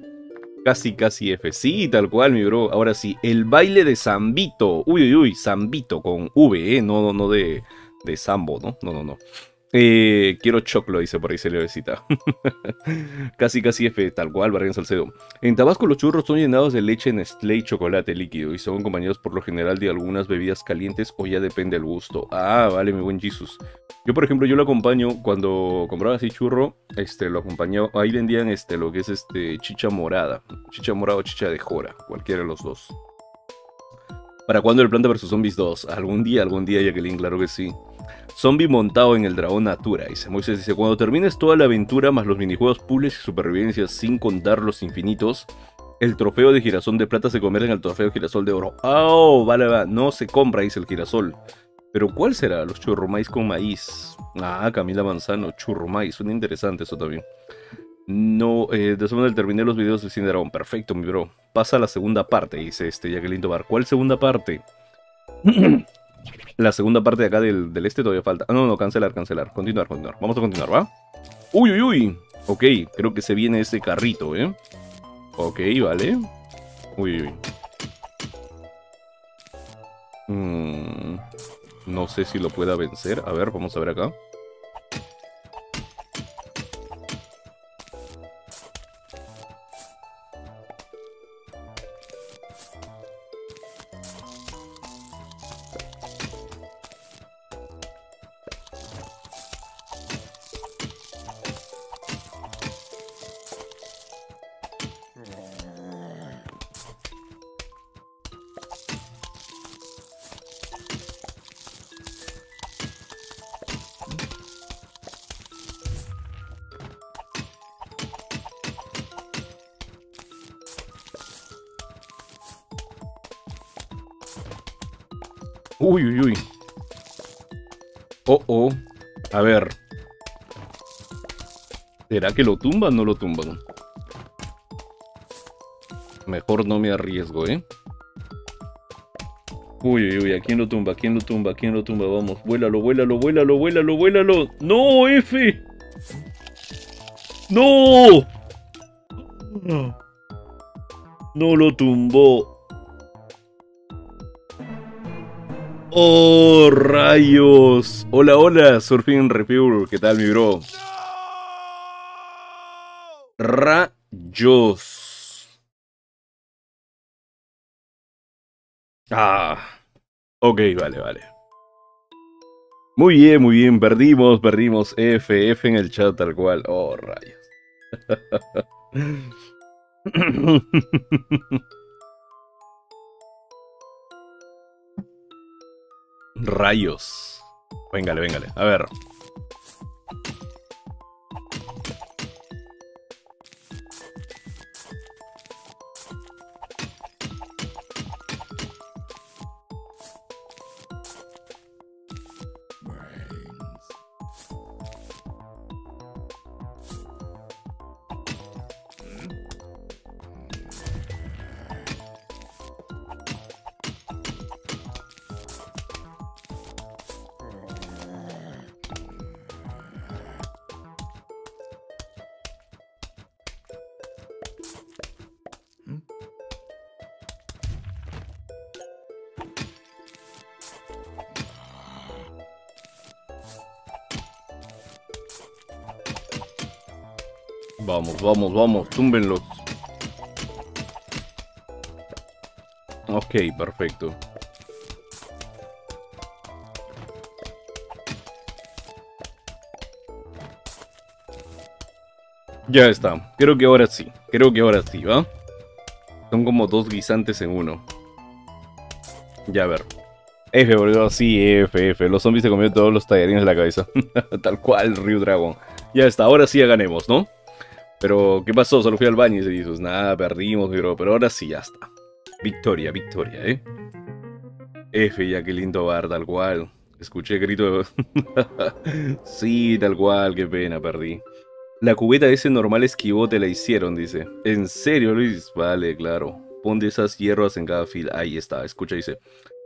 Casi, casi F. Sí, tal cual, mi bro. Ahora sí. El baile de Zambito. Uy, uy, uy. Zambito con V, ¿eh? No, no, no de, de Sambo, ¿no? No, no, no. Eh, quiero choclo, dice por ahí Celebrecita. <laughs> casi, casi F, tal cual, Barrigan Salcedo. En Tabasco los churros son llenados de leche Nestlé y chocolate líquido y son acompañados por lo general de algunas bebidas calientes o ya depende del gusto. Ah, vale, mi buen Jesus. Yo, por ejemplo, yo lo acompaño cuando compraba así churro, este, lo acompañaba, ahí vendían este, lo que es este, chicha morada. Chicha morada o chicha de jora, cualquiera de los dos. ¿Para cuándo el Planta vs Zombies 2? Algún día, algún día, Jacqueline, claro que sí. Zombie montado en el dragón Natura. Dice Moisés, dice, cuando termines toda la aventura más los minijuegos puzzles y supervivencias sin contar los infinitos, el trofeo de girasol de plata se convierte en el trofeo de girasol de oro. Oh, vale, vale, no se compra, dice el girasol. Pero ¿cuál será? Los churrumais con maíz. Ah, Camila Manzano, churrumais. Suena interesante eso también. No, eh, de segunda terminé los videos de Cine Dragón. Perfecto, mi bro. Pasa a la segunda parte, dice este Jacqueline Tobar. ¿Cuál segunda parte? <clears throat> La segunda parte de acá del, este todavía falta. Ah, no, no, cancelar, cancelar. Continuar, continuar. Vamos a continuar, ¿va? Uy, uy, uy. Ok, creo que se viene ese carrito, ¿eh? Ok, vale. Uy, uy. Mm, no sé si lo pueda vencer. A ver, vamos a ver acá. ¿Será que lo tumban o no lo tumban? Mejor no me arriesgo, ¿eh? Uy, uy, uy, ¿a quién lo tumba? ¿A quién lo tumba? ¿A quién lo tumba? Vamos, vuélalo, vuélalo, vuélalo, vuélalo, vuélalo. ¡No, F! ¡No! No lo tumbó. ¡Oh, rayos! Hola, hola, Surfing Review. ¿Qué tal, mi bro? Rayos. Ah. Ok, vale, vale. Muy bien, muy bien. Perdimos, perdimos. F, F en el chat tal cual. Oh, rayos. <laughs> Rayos. Véngale, véngale. A ver. Vamos, vamos, vamos, túmbenlos. Ok, perfecto. Ya está. Creo que ahora sí. Creo que ahora sí, ¿va? Son como dos guisantes en uno. Ya a ver. F, boludo. Sí, F, F. Los zombies se comieron todos los tallarines de la cabeza. <laughs> Tal cual, Ryu Dragon. Ya está. Ahora sí ganemos, ¿no? Pero, ¿qué pasó? Solo fui al baño y se dijo, nada, perdimos, pero, pero ahora sí ya está. Victoria, victoria, ¿eh? F, ya qué lindo bar, tal cual. Escuché grito de... <laughs> sí, tal cual, qué pena, perdí. La cubeta ese normal esquivó te la hicieron, dice. ¿En serio, Luis? Vale, claro. Pon de esas hierbas en cada fila. Ahí está, escucha, dice.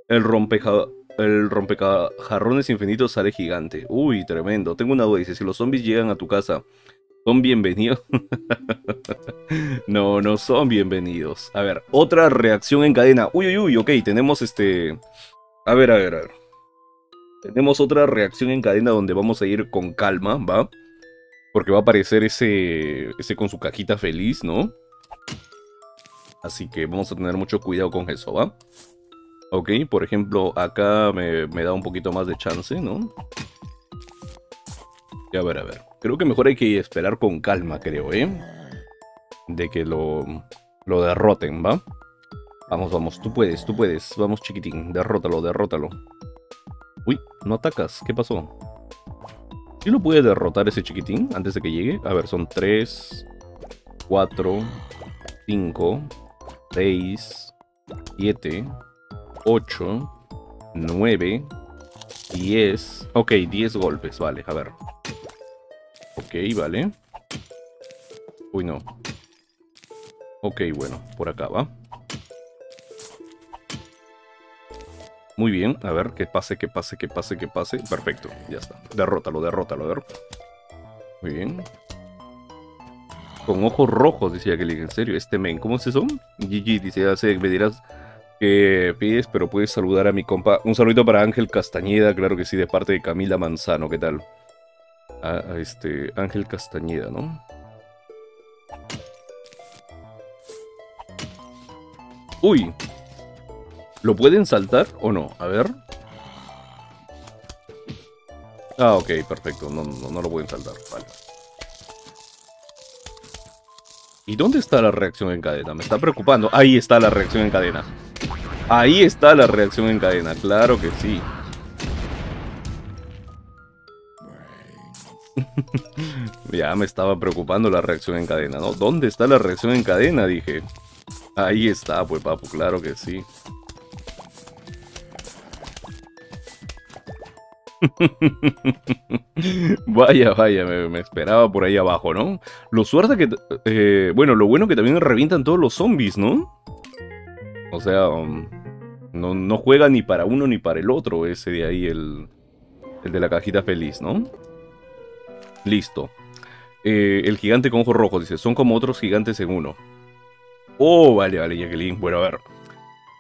El rompeja... El rompejarrones infinitos sale gigante. Uy, tremendo. Tengo una duda, dice, si los zombies llegan a tu casa ¿Son bienvenidos? <laughs> no, no son bienvenidos. A ver, otra reacción en cadena. Uy, uy, uy, ok, tenemos este... A ver, a ver, a ver. Tenemos otra reacción en cadena donde vamos a ir con calma, ¿va? Porque va a aparecer ese, ese con su cajita feliz, ¿no? Así que vamos a tener mucho cuidado con eso, ¿va? Ok, por ejemplo, acá me, me da un poquito más de chance, ¿no? A ver, a ver. Creo que mejor hay que esperar con calma, creo, ¿eh? De que lo, lo derroten, ¿va? Vamos, vamos, tú puedes, tú puedes. Vamos, chiquitín, derrótalo, derrótalo. Uy, no atacas, ¿qué pasó? ¿Sí lo puede derrotar ese chiquitín antes de que llegue? A ver, son 3, 4, 5, 6, 7, 8, 9, 10. Ok, 10 golpes, vale, a ver. Ok, vale. Uy, no. Ok, bueno, por acá va. Muy bien, a ver, que pase, que pase, que pase, que pase. Perfecto, ya está. Derrótalo, derrótalo, derrótalo. Muy bien. Con ojos rojos, decía Kelly. En serio, este men, ¿cómo es eso? GG dice, hace, me dirás que pides, pero puedes saludar a mi compa. Un saludito para Ángel Castañeda, claro que sí, de parte de Camila Manzano, ¿qué tal? A, este Ángel Castañeda, ¿no? Uy, ¿Lo pueden saltar o no? A ver. Ah, ok, perfecto. No, no, no lo pueden saltar. Vale. ¿Y dónde está la reacción en cadena? Me está preocupando. Ahí está la reacción en cadena. Ahí está la reacción en cadena. Claro que sí. Ya me estaba preocupando la reacción en cadena, ¿no? ¿Dónde está la reacción en cadena? Dije. Ahí está, pues papu, claro que sí. <laughs> vaya, vaya, me, esperaba por ahí abajo, ¿no? Lo suerte que... Eh, bueno, lo bueno que también revientan todos los zombies, ¿no? O sea, um, no, no, juega ni para uno ni para el otro ese de ahí, el, el de la cajita feliz, ¿no? Listo. Eh, el gigante con ojos rojos, dice, son como otros gigantes en uno. Oh, vale, vale, Jacqueline. Bueno, a ver.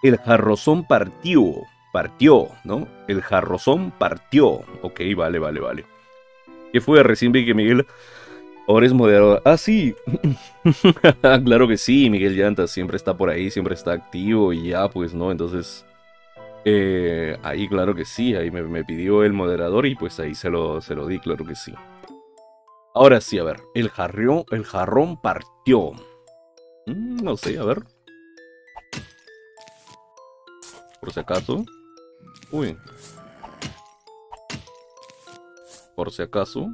El jarrozón partió partió, ¿no? El jarrozón partió. Ok, vale, vale, vale. ¿Qué fue? Recién vi que Miguel ahora es moderador. Ah, sí. <laughs> claro que sí, Miguel Llantas siempre está por ahí, siempre está activo y ya, pues, ¿no? Entonces, eh, ahí claro que sí, ahí me, pidió el moderador y pues ahí se lo, se lo di, claro que sí. Ahora sí, a ver, el jarrón, el jarrón partió. Mm, no sé, a ver. Por si acaso. Uy. Por si acaso.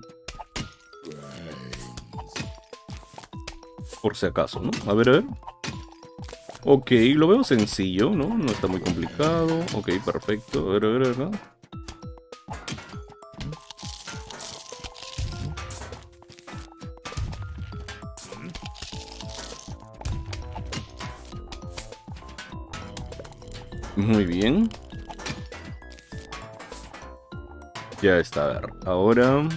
Por si acaso, ¿no? A ver, a ver. Ok, lo veo sencillo, ¿no? No está muy complicado. Ok, perfecto. A ver, a ver, a ver. Muy bien. Ya está. Ahora...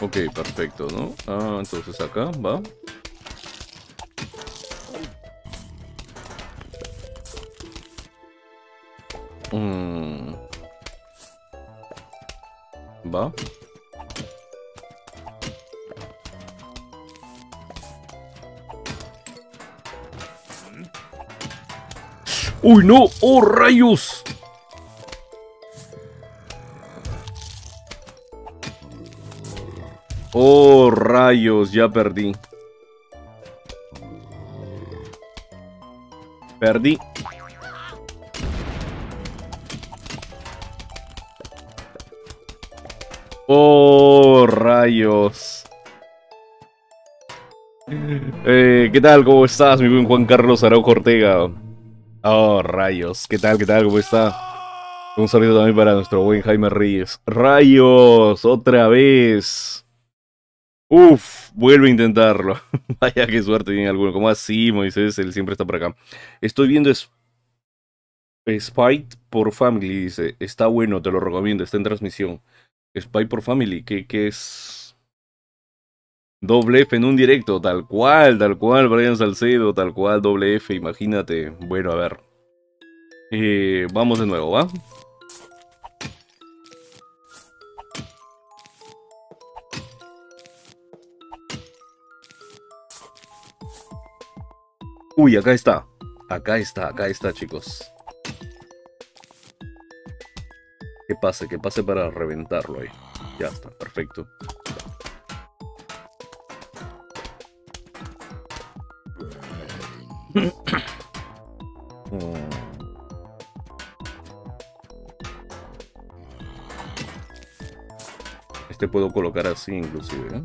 Ok, perfecto, ¿no? Ah, entonces acá, va. Mm. Va. ¡Uy, no! ¡Oh, rayos! Oh, rayos, ya perdí. Perdí. Oh, rayos. Eh, ¿Qué tal? ¿Cómo estás, mi buen Juan Carlos Araujo Ortega? Oh, rayos. ¿Qué tal? ¿Qué tal? ¿Cómo está? Un saludo también para nuestro buen Jaime Reyes. ¡Rayos! ¡Otra vez! Uf, vuelve a intentarlo. <laughs> Vaya qué suerte tiene alguno. ¿Cómo así, Moisés? Él siempre está por acá. Estoy viendo Spy por Family, dice. Está bueno, te lo recomiendo. Está en transmisión. Spy por Family, ¿qué, qué es? Doble F en un directo, tal cual, tal cual, Brian Salcedo, tal cual, doble F, imagínate. Bueno, a ver. Eh, vamos de nuevo, ¿va? Uy, acá está. Acá está, acá está, chicos. Que pase, que pase para reventarlo ahí. Ya está, perfecto. Este puedo colocar así inclusive.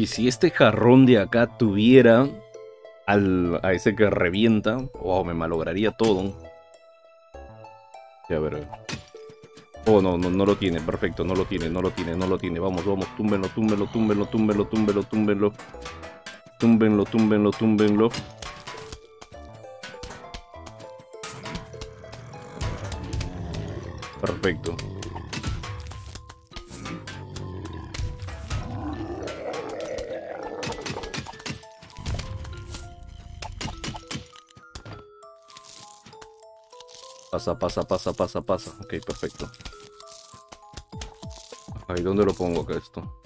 Y si este jarrón de acá tuviera al, a ese que revienta, wow, me malograría todo. Ya, ver. Oh, no, no, no lo tiene, perfecto, no lo tiene, no lo tiene, no lo tiene. Vamos, vamos, túmbenlo, túmbenlo, túmbenlo, túmbenlo, túmbenlo, túmbenlo. Túmbenlo, túmbenlo, túmbenlo. Perfecto. Pasa, pasa, pasa, pasa, pasa. Ok, perfecto. Ahí, ¿dónde lo pongo acá esto?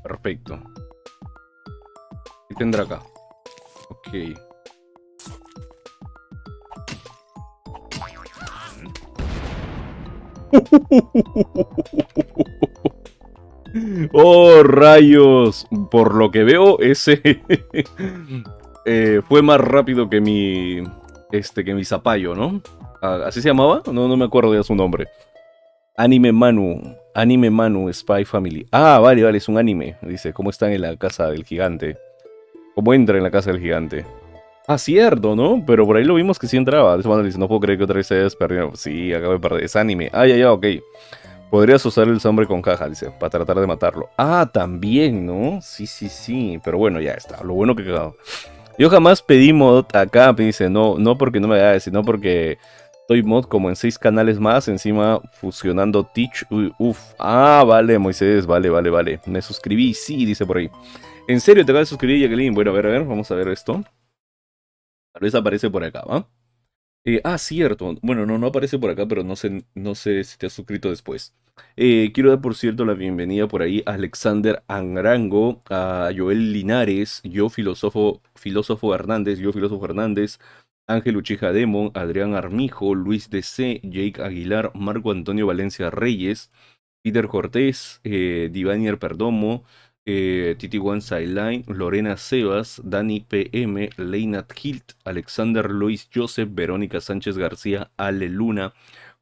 Perfecto. ¿Qué tendrá acá? Ok. <laughs> Oh, rayos. Por lo que veo, ese <laughs> eh, fue más rápido que mi. Este, que mi zapallo, ¿no? Ah, ¿Así se llamaba? No, no me acuerdo ya su nombre. Anime Manu. Anime Manu, Spy Family. Ah, vale, vale, es un anime. Dice, ¿cómo están en la casa del gigante? ¿Cómo entra en la casa del gigante? Ah, cierto, ¿no? Pero por ahí lo vimos que sí entraba. Dice, no puedo creer que otra vez se haya. Sí, acabo de perder. Es anime. Ah, ya, ya, ok. Podrías usar el sombre con caja, dice, para tratar de matarlo. Ah, también, ¿no? Sí, sí, sí. Pero bueno, ya está. Lo bueno que quedado. Yo jamás pedí mod acá, dice, no, no porque no me vaya, sino porque estoy mod como en seis canales más, encima fusionando Teach. uf. Ah, vale, Moisés, vale, vale, vale. Me suscribí, sí, dice por ahí. ¿En serio te vas a suscribir, Jacqueline? Bueno, a ver, a ver, vamos a ver esto. Tal vez aparece por acá, ¿va? Eh, ah, cierto. Bueno, no, no aparece por acá, pero no sé, no sé si te has suscrito después. Eh, quiero dar, por cierto, la bienvenida por ahí a Alexander Angarango, a Joel Linares, yo filósofo, filósofo Hernández, yo filósofo Hernández, Ángel Uchija Demon, Adrián Armijo, Luis DC, Jake Aguilar, Marco Antonio Valencia Reyes, Peter Cortés, eh, Divanier Perdomo, eh, Titi One Sideline, Lorena Sebas, Dani PM, Leinat Hilt, Alexander Luis Joseph, Verónica Sánchez García, Ale Luna,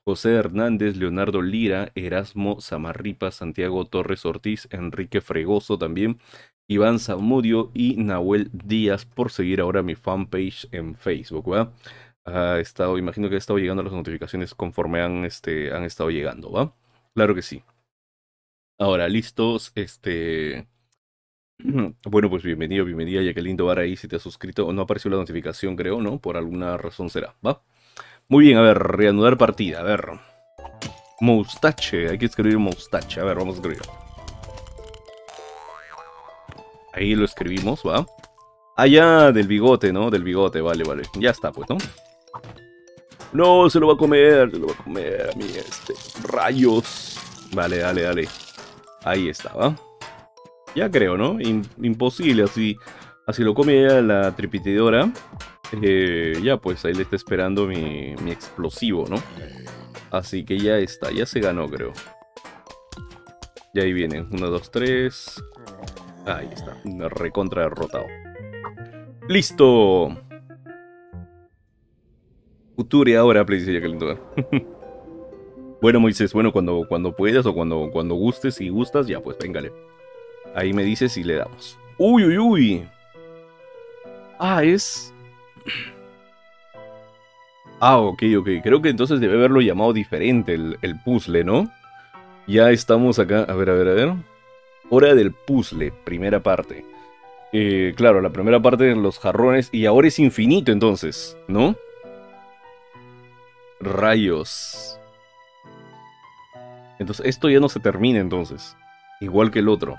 José Hernández, Leonardo Lira, Erasmo Zamarripa, Santiago Torres Ortiz, Enrique Fregoso también, Iván Zamudio y Nahuel Díaz por seguir ahora mi fanpage en Facebook, ¿va? Ha estado, imagino que ha estado llegando las notificaciones conforme han, este, han estado llegando, ¿va? Claro que sí. Ahora, listos, este... <clears throat> Bueno, pues bienvenido, bienvenida, Jacqueline Tobar ahí, si te has suscrito, no apareció la notificación, creo, ¿no? Por alguna razón será, ¿va? Muy bien, a ver, reanudar partida, a ver. Moustache, hay que escribir moustache, a ver, vamos a escribir. Ahí lo escribimos, ¿va? Ah, ya, del bigote, ¿no? Del bigote, vale, vale. Ya está, pues, ¿no? No, se lo va a comer, se lo va a comer a mí, este. Rayos. Vale, dale, dale. Ahí está, ¿va? Ya creo, ¿no? imposible, así. Así lo come la tripitidora. Eh, ya pues ahí le está esperando mi, mi explosivo, ¿no? Así que ya está, ya se ganó creo. Y ahí viene, 1, 2, 3. Ahí está, recontra derrotado. ¡Listo! Future ahora, que <laughs> Bueno, Moisés, bueno, cuando, cuando puedas o cuando, cuando gustes y gustas, ya pues, véngale. Ahí me dices y le damos. Uy, uy, uy. Ah, es... Ah, ok, ok. Creo que entonces debe haberlo llamado diferente el, puzzle, ¿no? Ya estamos acá. A ver, a ver, a ver. Hora del puzzle, primera parte. Eh, claro, la primera parte de los jarrones. Y ahora es infinito entonces, ¿no? Rayos. Entonces, esto ya no se termina entonces. Igual que el otro.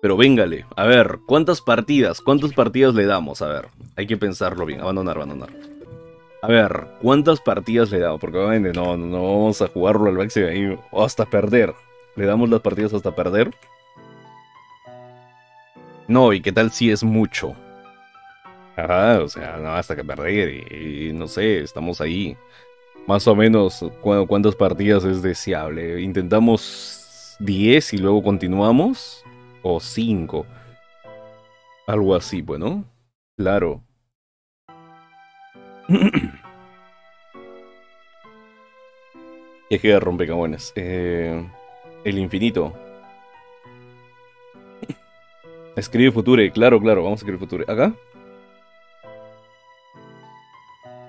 Pero véngale, a ver, ¿cuántas partidas? ¿Cuántas partidas le damos? A ver, hay que pensarlo bien. Abandonar, abandonar. A ver, ¿cuántas partidas le damos? Porque obviamente no, no vamos a jugarlo al máximo ahí o hasta perder. ¿Le damos las partidas hasta perder? No, ¿y qué tal si es mucho? Ajá, o sea, no, hasta que perder. Y, no sé, estamos ahí. Más o menos, ¿cuántas partidas es deseable? ¿Intentamos 10 y luego continuamos? ¿O 5? Algo así, bueno. Claro. <clears throat> ¿Qué queda rompecabones? Eh, el infinito. Escribe Future, claro, claro, vamos a escribir Future. ¿Acá?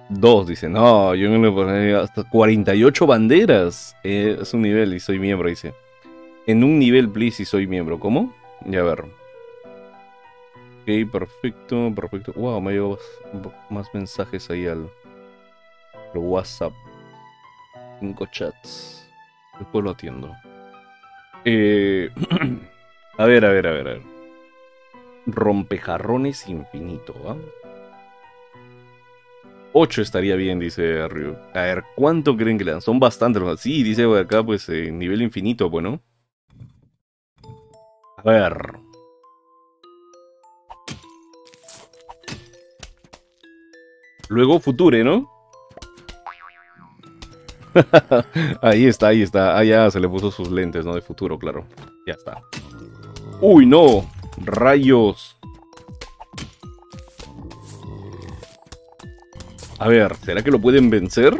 Dos, dice. No, yo me pondré hasta 48 banderas. Eh, es un nivel y soy miembro, dice. En un nivel, please, y soy miembro. ¿Cómo? Ya ver. Ok, perfecto, perfecto. Wow, me llegó más, mensajes ahí al, WhatsApp. Cinco chats. Después lo atiendo. Eh, <clears throat> a ver, a ver, a ver, a ver. Rompejarrones infinito, ¿ah? 8 estaría bien, dice Ryu. A ver, ¿cuánto creen que le dan? Son bastantes. Sí, dice acá, pues, eh, nivel infinito, bueno. Ver. Luego Future, ¿no? <laughs> ahí está, ahí está. Ah, ya se le puso sus lentes, ¿no? De futuro, claro. Ya está. ¡Uy, no! ¡Rayos! A ver, ¿será que lo pueden vencer?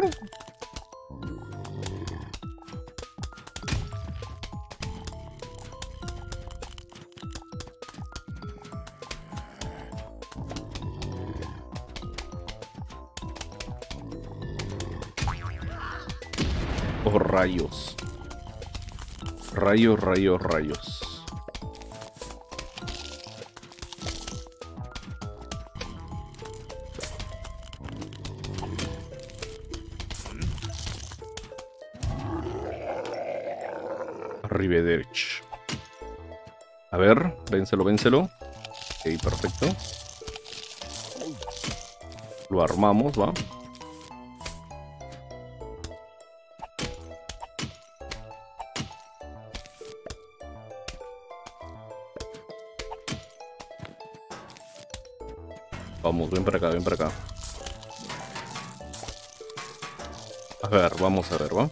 Rayos, rayos, rayos. Arrivederci. A ver, vénselo, vénselo. Ok, perfecto. Lo armamos, va. Vamos, ven para acá, ven para acá. A ver, vamos a ver, ¿va?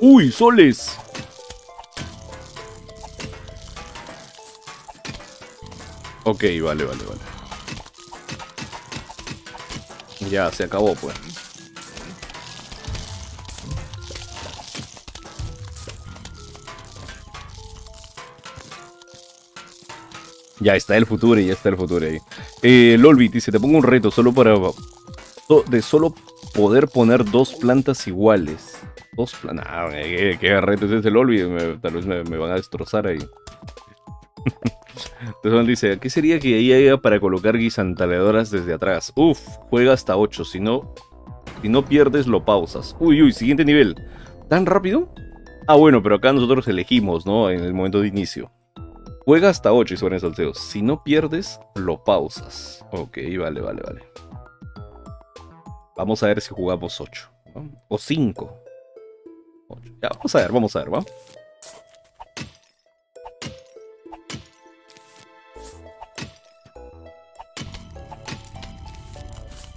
¡Uy, soles! Ok, vale, vale, vale. Ya, se acabó, pues. Ya está el futuro, ya está el futuro ahí. Eh, Lolbit dice, te pongo un reto solo para... De solo poder poner dos plantas iguales. Dos plantas... Ah, ¿qué, reto es ese Lolbit? tal vez me, van a destrozar ahí. <laughs> Entonces dice, ¿qué sería que ahí haya para colocar guisantaleadoras desde atrás? Uf, juega hasta 8, si no... Si no pierdes, lo pausas. Uy, uy, siguiente nivel. ¿Tan rápido? Ah, bueno, pero acá nosotros elegimos, ¿no? En el momento de inicio. Juega hasta 8 y suena salteos. Si no pierdes, lo pausas. Ok, vale, vale, vale. Vamos a ver si jugamos 8. O 5. Ya, vamos a ver, vamos a ver, ¿va?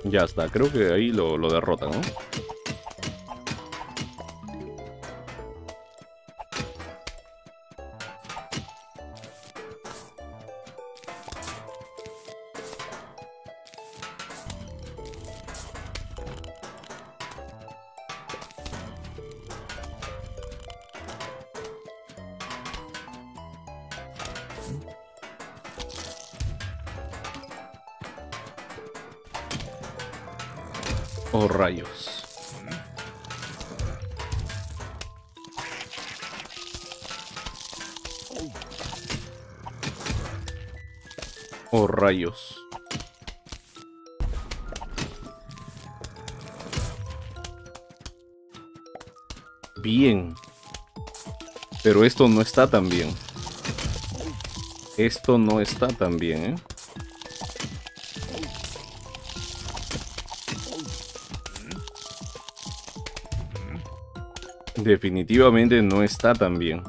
Ya está, creo que ahí lo, lo derrotan, ¿no? Esto no está tan bien. Esto no está tan bien, ¿eh? Definitivamente no está tan bien.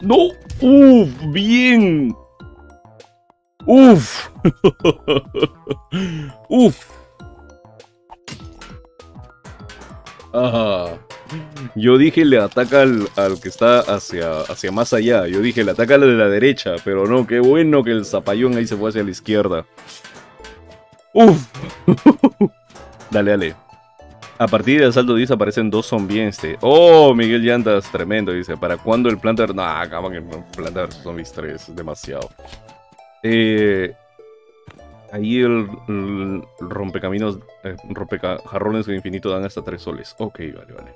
¡No! ¡Uf! ¡Bien! ¡Uf! <laughs> ¡Uf! Yo dije le ataca al, que está hacia, hacia más allá. Yo dije le ataca al de la derecha. Pero no, qué bueno que el zapallón ahí se fue hacia la izquierda. ¡Uf! <laughs> dale, dale. A partir del salto 10 aparecen dos zombies. Este. Oh, Miguel Llantas, tremendo. Dice, ¿para cuándo el Planta No, acaba que Planta vs Zombies 3 demasiado. Eh, ahí el, rompecaminos, eh, rompecajarrones de infinito dan hasta 3 soles. Ok, vale, vale.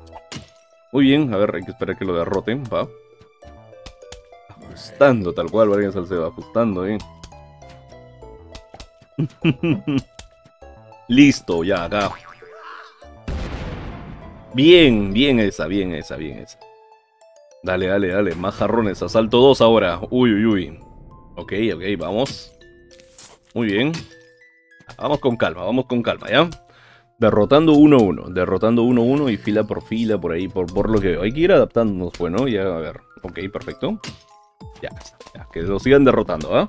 Muy bien, a ver, hay que esperar que lo derroten, va. Ajustando, tal cual, Varian Salcedo, ajustando, eh. <laughs> Listo, ya, acá. Bien, bien esa, bien esa, bien esa. Dale, dale, dale. Más jarrones. Asalto 2 ahora. Uy, uy, uy. Ok, ok, vamos. Muy bien. Vamos con calma, vamos con calma, ¿ya? Derrotando 1-1. Derrotando 1-1 y fila por fila por ahí, por, por lo que. Hay que ir adaptándonos, bueno, ya, a ver. Ok, perfecto. Ya, ya que lo sigan derrotando, ¿ah?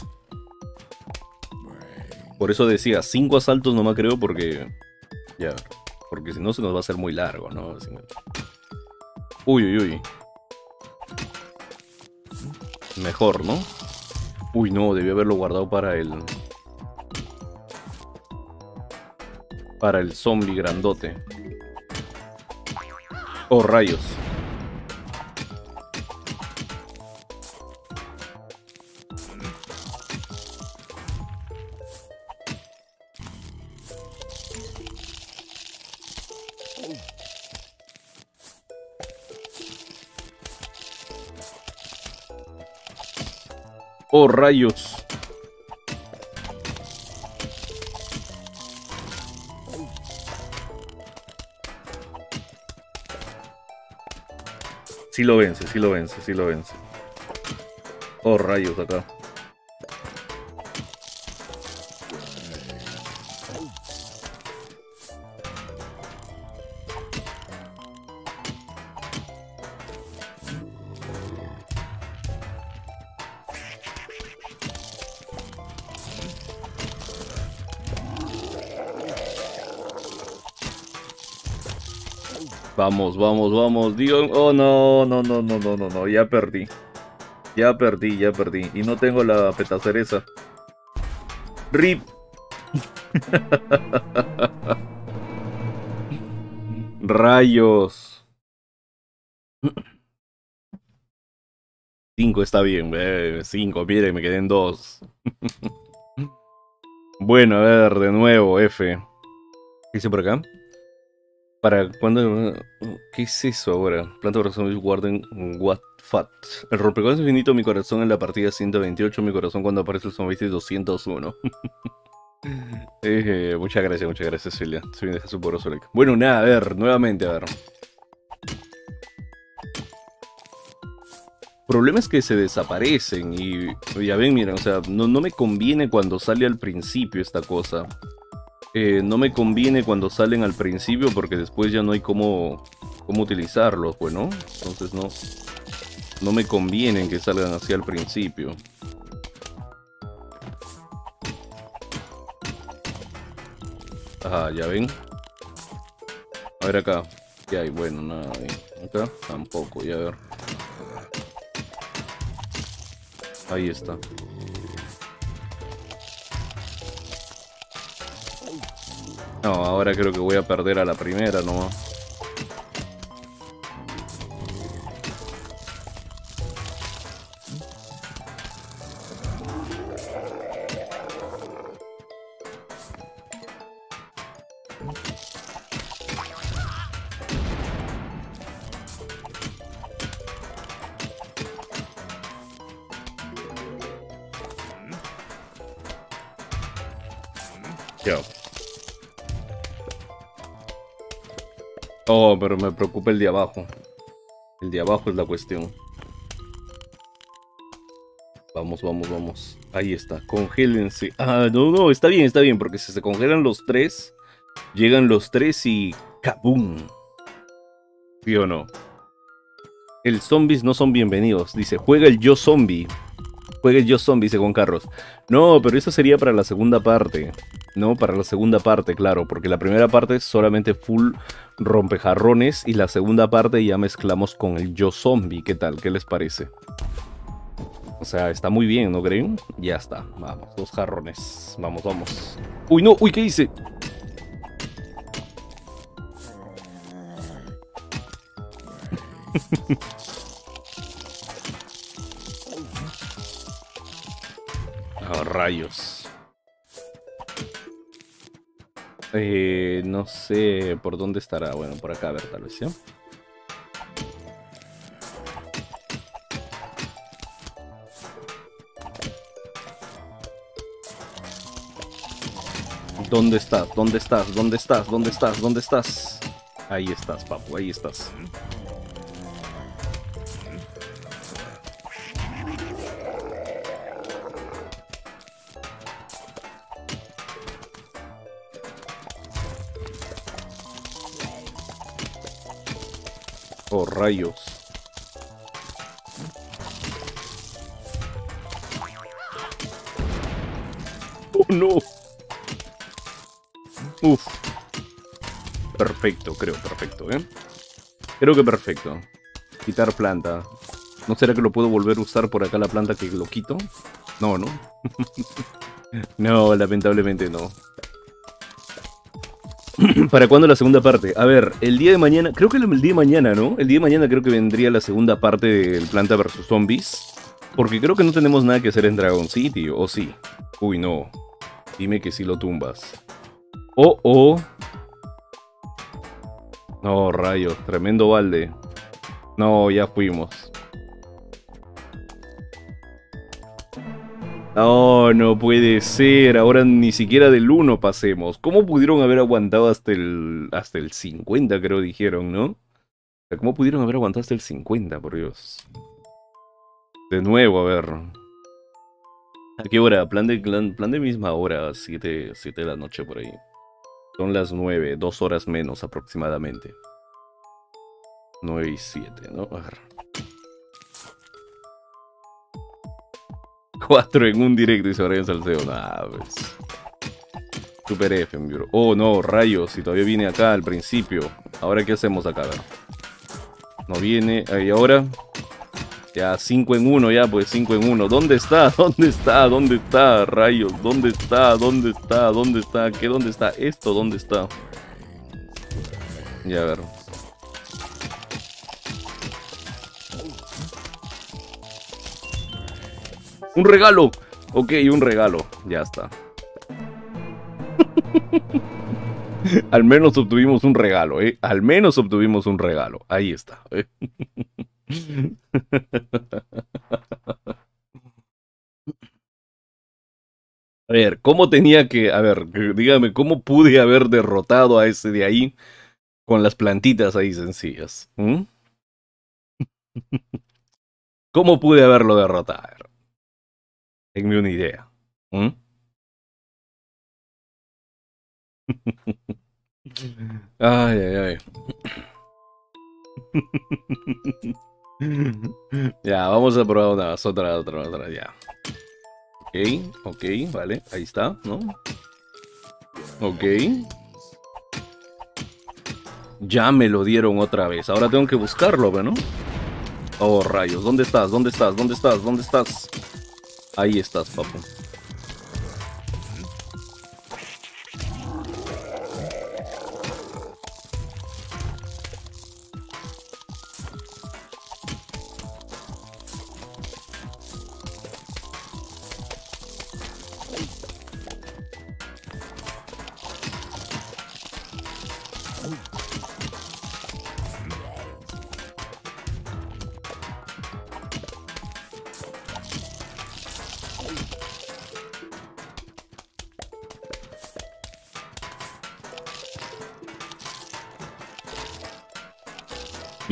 Por eso decía, 5 asaltos nomás creo porque... Ya, porque si no se nos va a hacer muy largo, ¿no? Uy, uy, uy. Mejor, ¿no? Uy, no, debió haberlo guardado para el... Para el zombie grandote. Oh, rayos. Oh, rayos. Sí lo vence, sí lo vence, sí lo vence. Oh, rayos acá. Vamos, vamos, vamos. Dios. Oh, no, no, no, no, no, no, no. Ya perdí. Ya perdí, ya perdí. Y no tengo la petacereza. RIP. <laughs> Rayos. Cinco está bien, cinco, miren, me quedé en dos. <laughs> bueno, a ver, de nuevo, F. ¿Qué dice por acá? ¿Para cuándo? ¿Qué es eso ahora? Planta corazón guarden what fat. El rompecorazón infinito, mi corazón en la partida 128, mi corazón cuando aparece el zombie 201. <laughs> eh, muchas gracias, muchas gracias, Celia. Se viene su poroso like. Bueno, nada, a ver, nuevamente, a ver. problema es que se desaparecen y ya ven, miren, o sea, no, no me conviene cuando sale al principio esta cosa. Eh, no me conviene cuando salen al principio porque después ya no hay cómo, cómo utilizarlos, pues, entonces no, no me conviene que salgan así al principio. Ajá, ya ven. A ver acá. ¿Qué hay? Bueno, nada. Acá tampoco, ya ver. Ahí está. No, ahora creo que voy a perder a la primera nomás. Pero me preocupa el de abajo. El de abajo es la cuestión. Vamos, vamos, vamos. Ahí está, congélense. Ah, no, no, está bien, está bien, porque si se congelan los tres, llegan los tres y ¡kabum! ¿Sí o no? El zombies no son bienvenidos. Dice, juega el yo zombie. Juega el yo zombie, Juan Carlos. No, pero eso sería para la segunda parte. No, para la segunda parte, claro, porque la primera parte es solamente full rompejarrones y la segunda parte ya mezclamos con el yo zombie. ¿Qué tal? ¿Qué les parece? O sea, está muy bien, ¿no creen? Ya está, vamos, dos jarrones. Vamos, vamos. Uy, no, uy, ¿qué hice? <laughs> rayos. Eh, no sé por dónde estará. Bueno, por acá, a ver, tal vez, ¿ya? ¿Dónde estás? ¿Dónde estás? ¿Dónde estás? ¿Dónde estás? ¿Dónde estás? Ahí estás, papu, ahí estás. Oh, rayos. Oh, no. Uf. Perfecto, creo, perfecto, ¿eh? Creo que perfecto. Quitar planta. ¿No será que lo puedo volver a usar por acá la planta que lo quito? No, ¿no? <laughs> no, lamentablemente no. <clears throat> ¿Para cuándo la segunda parte? A ver, el día de mañana, creo que el día de mañana, ¿no? El día de mañana creo que vendría la segunda parte del Planta vs Zombies. Porque creo que no tenemos nada que hacer en Dragon City, ¿o sí? Uy, no. Dime que sí lo tumbas. Oh, oh. No, rayo, tremendo balde. No, ya fuimos. Oh, no puede ser. Ahora ni siquiera del 1 pasemos. ¿Cómo pudieron haber aguantado hasta el, hasta el 50, creo dijeron, no? ¿Cómo pudieron haber aguantado hasta el 50, por Dios? De nuevo, a ver. ¿A qué hora? Plan de, plan, de misma hora, 7, 7 de la noche por ahí. Son las 9, dos horas menos aproximadamente. 9 y 7, ¿no? A ver. 4 en un directo y se Brian Salceo. Nah, pues. Super F, mi bro. Oh, no, rayos. Si todavía viene acá al principio. Ahora, ¿qué hacemos acá? No viene. Ahí ahora. Ya, 5 en 1, ya, pues 5 en 1. ¿Dónde está? <laughs> ¿Dónde está? ¿Dónde está? Rayos. ¿Dónde está? ¿Dónde está? ¿Dónde está? ¿Qué dónde está? Esto, ¿dónde está? Ya, a ver. Un regalo. Ok, un regalo. Ya está. <laughs> Al menos obtuvimos un regalo, ¿eh? Al menos obtuvimos un regalo. Ahí está. ¿eh? <laughs> A ver, ¿cómo tenía que... A ver, dígame, ¿cómo pude haber derrotado a ese de ahí con las plantitas ahí sencillas? ¿Mm? <laughs> ¿Cómo pude haberlo derrotado? Tenme una idea. ¿Mm? <laughs> ay, ay, ay. <laughs> ya, vamos a probar una otra, otra, otra, ya. Ok, ok, vale, ahí está, ¿no? Ok. Ya me lo dieron otra vez. Ahora tengo que buscarlo, ¿no? Oh, rayos. ¿Dónde estás? ¿Dónde estás? ¿Dónde estás? ¿Dónde estás? Ahí estás, papu.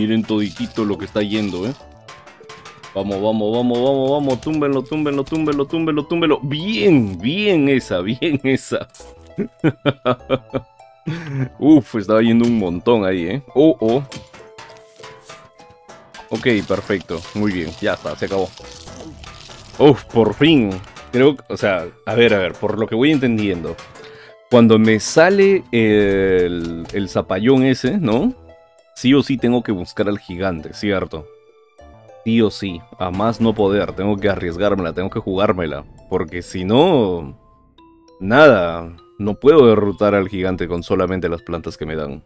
Miren toditito lo que está yendo, ¿eh? Vamos, vamos, vamos, vamos, vamos. Túmbenlo, túmbenlo, túmbenlo, túmbenlo, túmbenlo. Bien, bien esa, bien esa. <laughs> Uf, estaba yendo un montón ahí, ¿eh? Oh, oh. Ok, perfecto. Muy bien, ya está, se acabó. Uf, por fin. Creo, o sea, a ver, a ver, por lo que voy entendiendo. Cuando me sale el, el zapallón ese, ¿no? Sí o sí tengo que buscar al gigante, ¿cierto? Sí o sí, a más no poder, tengo que arriesgármela, tengo que jugármela. Porque si no... Nada, no puedo derrotar al gigante con solamente las plantas que me dan.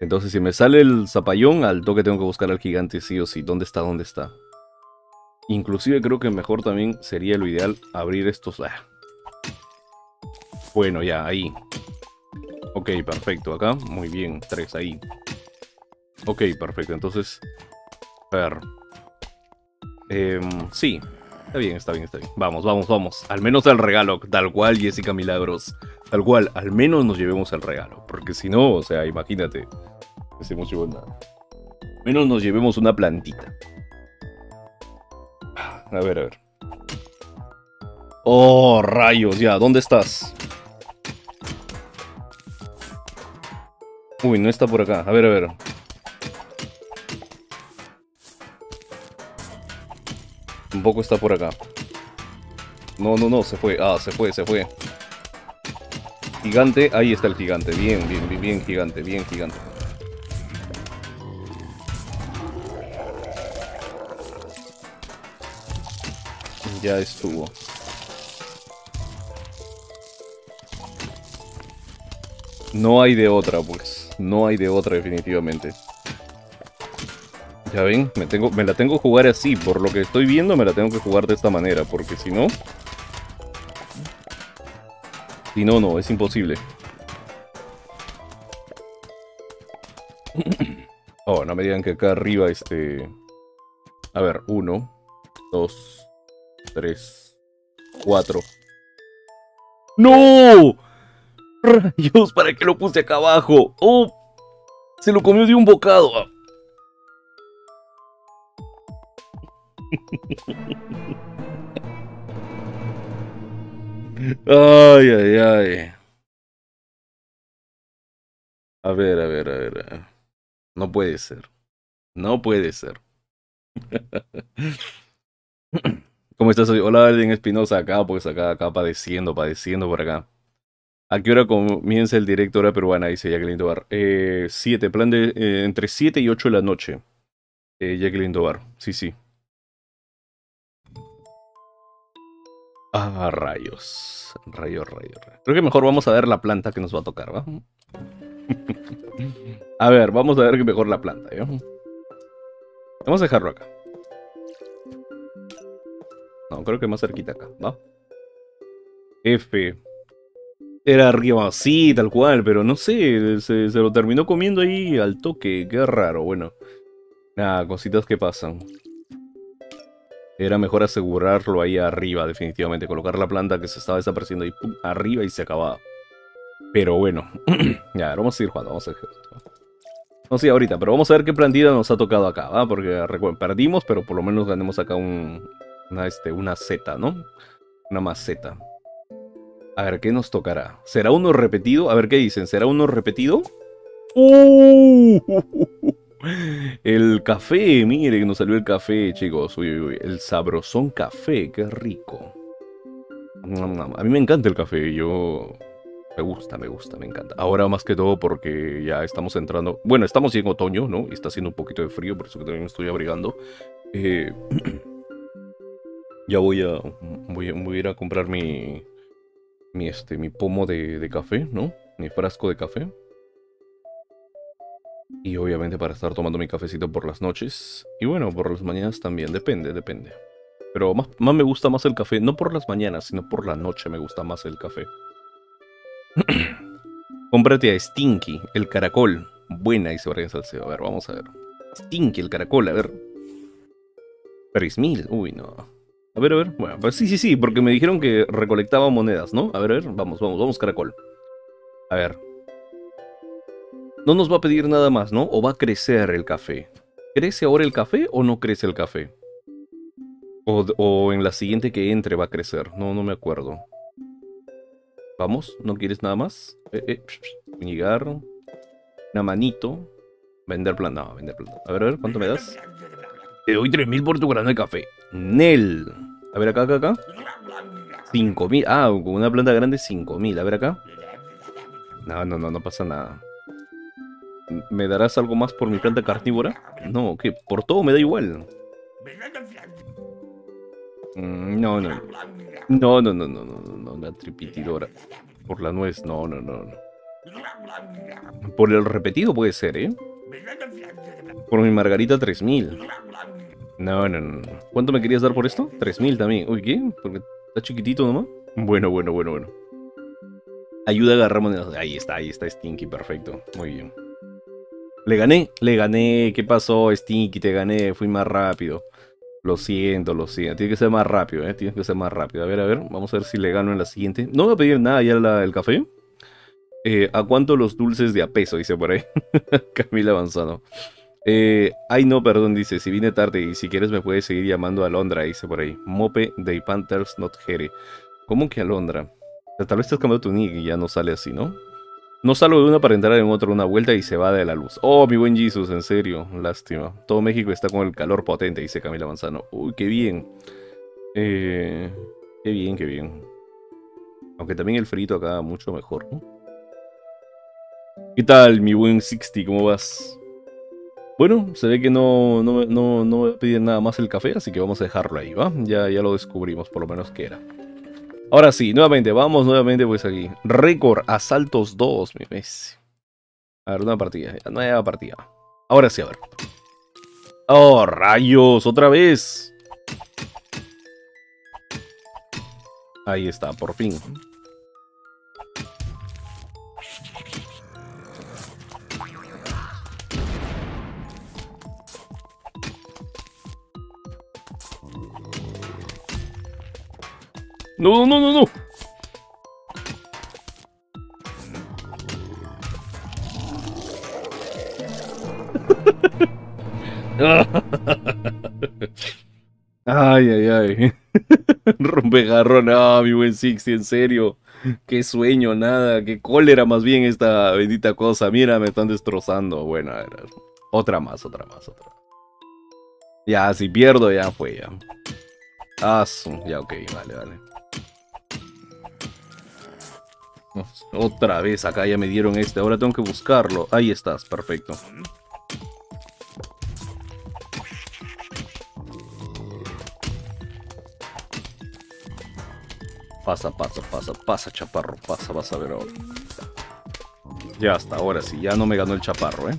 Entonces si me sale el zapallón, al toque tengo que buscar al gigante sí o sí. ¿Dónde está? ¿Dónde está? Inclusive creo que mejor también sería lo ideal abrir estos... Ah. Bueno, ya, ahí. Ok, perfecto. Acá, muy bien. Tres, ahí. Ok, perfecto. Entonces... A ver. Eh, sí, está bien, está bien, está bien. Vamos, vamos, vamos. Al menos el regalo, tal cual Jessica Milagros. Tal cual, al menos nos llevemos el regalo. Porque si no, o sea, imagínate. Hacemos nada. Menos nos llevemos una plantita. A ver, a ver. Oh, rayos, ya, ¿dónde estás? Uy, no está por acá. A ver, a ver. Tampoco está por acá. No, no, no, se fue. Ah, se fue, se fue. Gigante, ahí está el gigante. Bien, bien, bien, bien gigante, bien gigante. Ya estuvo. No hay de otra, pues. No hay de otra, definitivamente. Ya ven, me, la tengo que jugar así. Por lo que estoy viendo, me la tengo que jugar de esta manera. Porque si no... Si no, no, es imposible. <clears throat> Oh, no me digan que acá arriba este... A ver, uno, dos, tres, cuatro. ¡No! <laughs> ¡Rayos! ¿Para qué lo puse acá abajo? ¡Oh! Se lo comió de un bocado. Ay, ay, ay. A ver, a ver, a ver. No puede ser. No puede ser. <laughs> ¿Cómo estás? Hola, Alden Espinosa, acá, pues acá, acá padeciendo, padeciendo por acá. ¿A qué hora comienza el directo hora peruana? Dice Jacqueline Tobar. Eh, siete, plan de eh, entre 7 y 8 de la noche. Eh, Jacqueline Tobar. Sí, sí. Ah, rayos. Rayos, rayos, Creo que mejor vamos a ver la planta que nos va a tocar, ¿va? <laughs> a ver, vamos a ver que mejor la planta, ¿ya? Vamos a dejarlo acá. No, creo que más cerquita acá, ¿va? F. Era arriba, sí, tal cual, pero no sé, se, se lo terminó comiendo ahí al toque, qué raro, bueno. Nada, cositas que pasan. Era mejor asegurarlo ahí arriba, definitivamente. Colocar la planta que se estaba desapareciendo ahí arriba y se acababa. Pero bueno, <clears throat> ya, vamos a ir jugando, vamos a ir No sé ahorita, pero vamos a ver qué plantita nos ha tocado acá, ¿va? Porque perdimos, pero por lo menos ganemos acá un, una, este, una Z, ¿no? Una maceta. A ver, ¿qué nos tocará? ¿Será uno repetido? A ver, ¿qué dicen? ¿Será uno repetido? ¡Uh! El café, mire que nos salió el café, chicos. Uy, uy, el sabrosón café, qué rico. A mí me encanta el café, yo... Me gusta, me gusta, me encanta. Ahora más que todo porque ya estamos entrando... Bueno, estamos en otoño, ¿no? Y está haciendo un poquito de frío, por eso que también me estoy abrigando. Eh, <clears throat> ya voy a, voy a, ir a comprar mi... Mi, este, mi pomo de, de café, ¿no? Mi frasco de café. Y obviamente para estar tomando mi cafecito por las noches. Y bueno, por las mañanas también, depende, depende. Pero más, más me gusta más el café, no por las mañanas, sino por la noche me gusta más el café. <clears throat> Cómprate a Stinky, el caracol. Buena, dice Brian Salcedo. A ver, vamos a ver. Stinky, el caracol, a ver. 3000, uy, no. A ver, a ver. Bueno, pues sí, sí, sí, porque me dijeron que recolectaba monedas, ¿no? A ver, a ver, vamos, vamos, vamos, caracol. A ver, No nos va a pedir nada más, ¿no? ¿O va a crecer el café? ¿Crece ahora el café o no crece el café? O, en la siguiente que entre va a crecer. No, no me acuerdo. Vamos, ¿no quieres nada más? Eh, eh. Una manito. Vender plan. No, vender plan. A ver, a ver, ¿cuánto me das? Te doy 3000 por tu grano de café. Nel. A ver, acá, acá, acá. 5000. Ah, una planta grande 5000. A ver acá. No, no, no, no pasa nada. ¿Me darás algo más por mi planta carnívora? No, que por todo me da igual. Mm, no, no. No, no, no, no, no, no, la tripitidora. Por la nuez, no, no, no. Por el repetido puede ser, ¿eh? Por mi margarita 3000. No, no, no. ¿Cuánto me querías dar por esto? 3000 también. Uy, ¿qué? Porque está chiquitito nomás. Bueno, bueno, bueno, bueno. Ayuda a agarrar monedas. Ahí está, ahí está Stinky, perfecto. Muy bien. Le gané, le gané. ¿Qué pasó, Stinky? Te gané, fui más rápido. Lo siento, lo siento. Tiene que ser más rápido, ¿eh? Tiene que ser más rápido. A ver, a ver. Vamos a ver si le gano en la siguiente. No voy a pedir nada ya el café. Eh, ¿A cuánto los dulces de a peso? Dice por ahí. <laughs> Camila Avanzado. Eh, ay, no, perdón, dice. Si vine tarde y si quieres me puedes seguir llamando a Londra, dice por ahí. Mope de Panthers Not Here. ¿Cómo que a Londra? tal vez te has cambiado tu nick y ya no sale así, ¿no? No salgo de una para entrar en otra una vuelta y se va de la luz. Oh, mi buen Jesus, en serio, lástima. Todo México está con el calor potente, dice Camila Manzano. Uy, qué bien. Eh, qué bien, qué bien. Aunque también el frito acá mucho mejor. ¿Qué tal, mi buen 60? ¿Cómo vas? Bueno, se ve que no, no, no, no a pedir nada más el café, así que vamos a dejarlo ahí, ¿va? Ya, ya lo descubrimos, por lo menos que era. Ahora sí, nuevamente, vamos nuevamente pues aquí. Récord, asaltos 2, mi mes. A ver, una partida, nueva partida. Ahora sí, a ver. Oh, rayos, otra vez. Ahí está, por fin. No, no, no, no. Ay, ay, ay. <laughs> Rompegarrón, ah, mi buen Sixty, en serio. Qué sueño, nada, qué cólera más bien esta bendita cosa. Mira, me están destrozando. Bueno, a ver, otra más, otra más, otra. Ya, si pierdo, ya fue, ya. Ah, ya, ok, vale, vale. Otra vez, acá ya me dieron este. Ahora tengo que buscarlo. Ahí estás, perfecto. Pasa, pasa, pasa, pasa, chaparro. Pasa, vas a ver ahora. Ya está, ahora sí. Ya no me ganó el chaparro, ¿eh?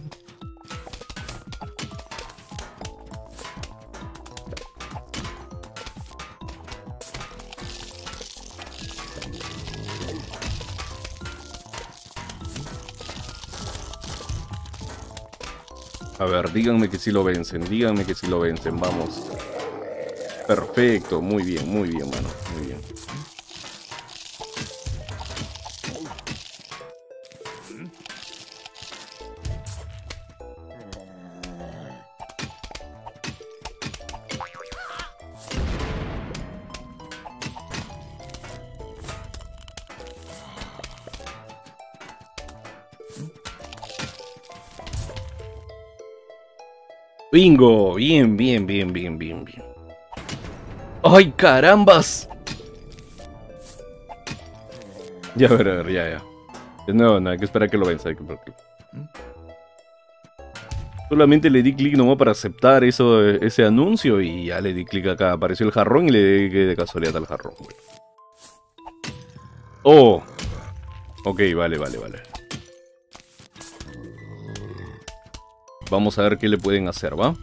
Díganme que si lo vencen, díganme que si lo vencen, vamos. Perfecto, muy bien, muy bien, mano, muy bien. Bingo, bien, bien, bien, bien, bien, bien. ¡Ay, carambas! Ya, a ver, a ver, ya, ya. No, no, hay que esperar que lo venza. Solamente le di clic nomás para aceptar eso, ese anuncio y ya le di clic acá. Apareció el jarrón y le di de casualidad al jarrón. Oh. Ok, vale, vale, vale. Vamos a ver qué le pueden hacer, ¿va?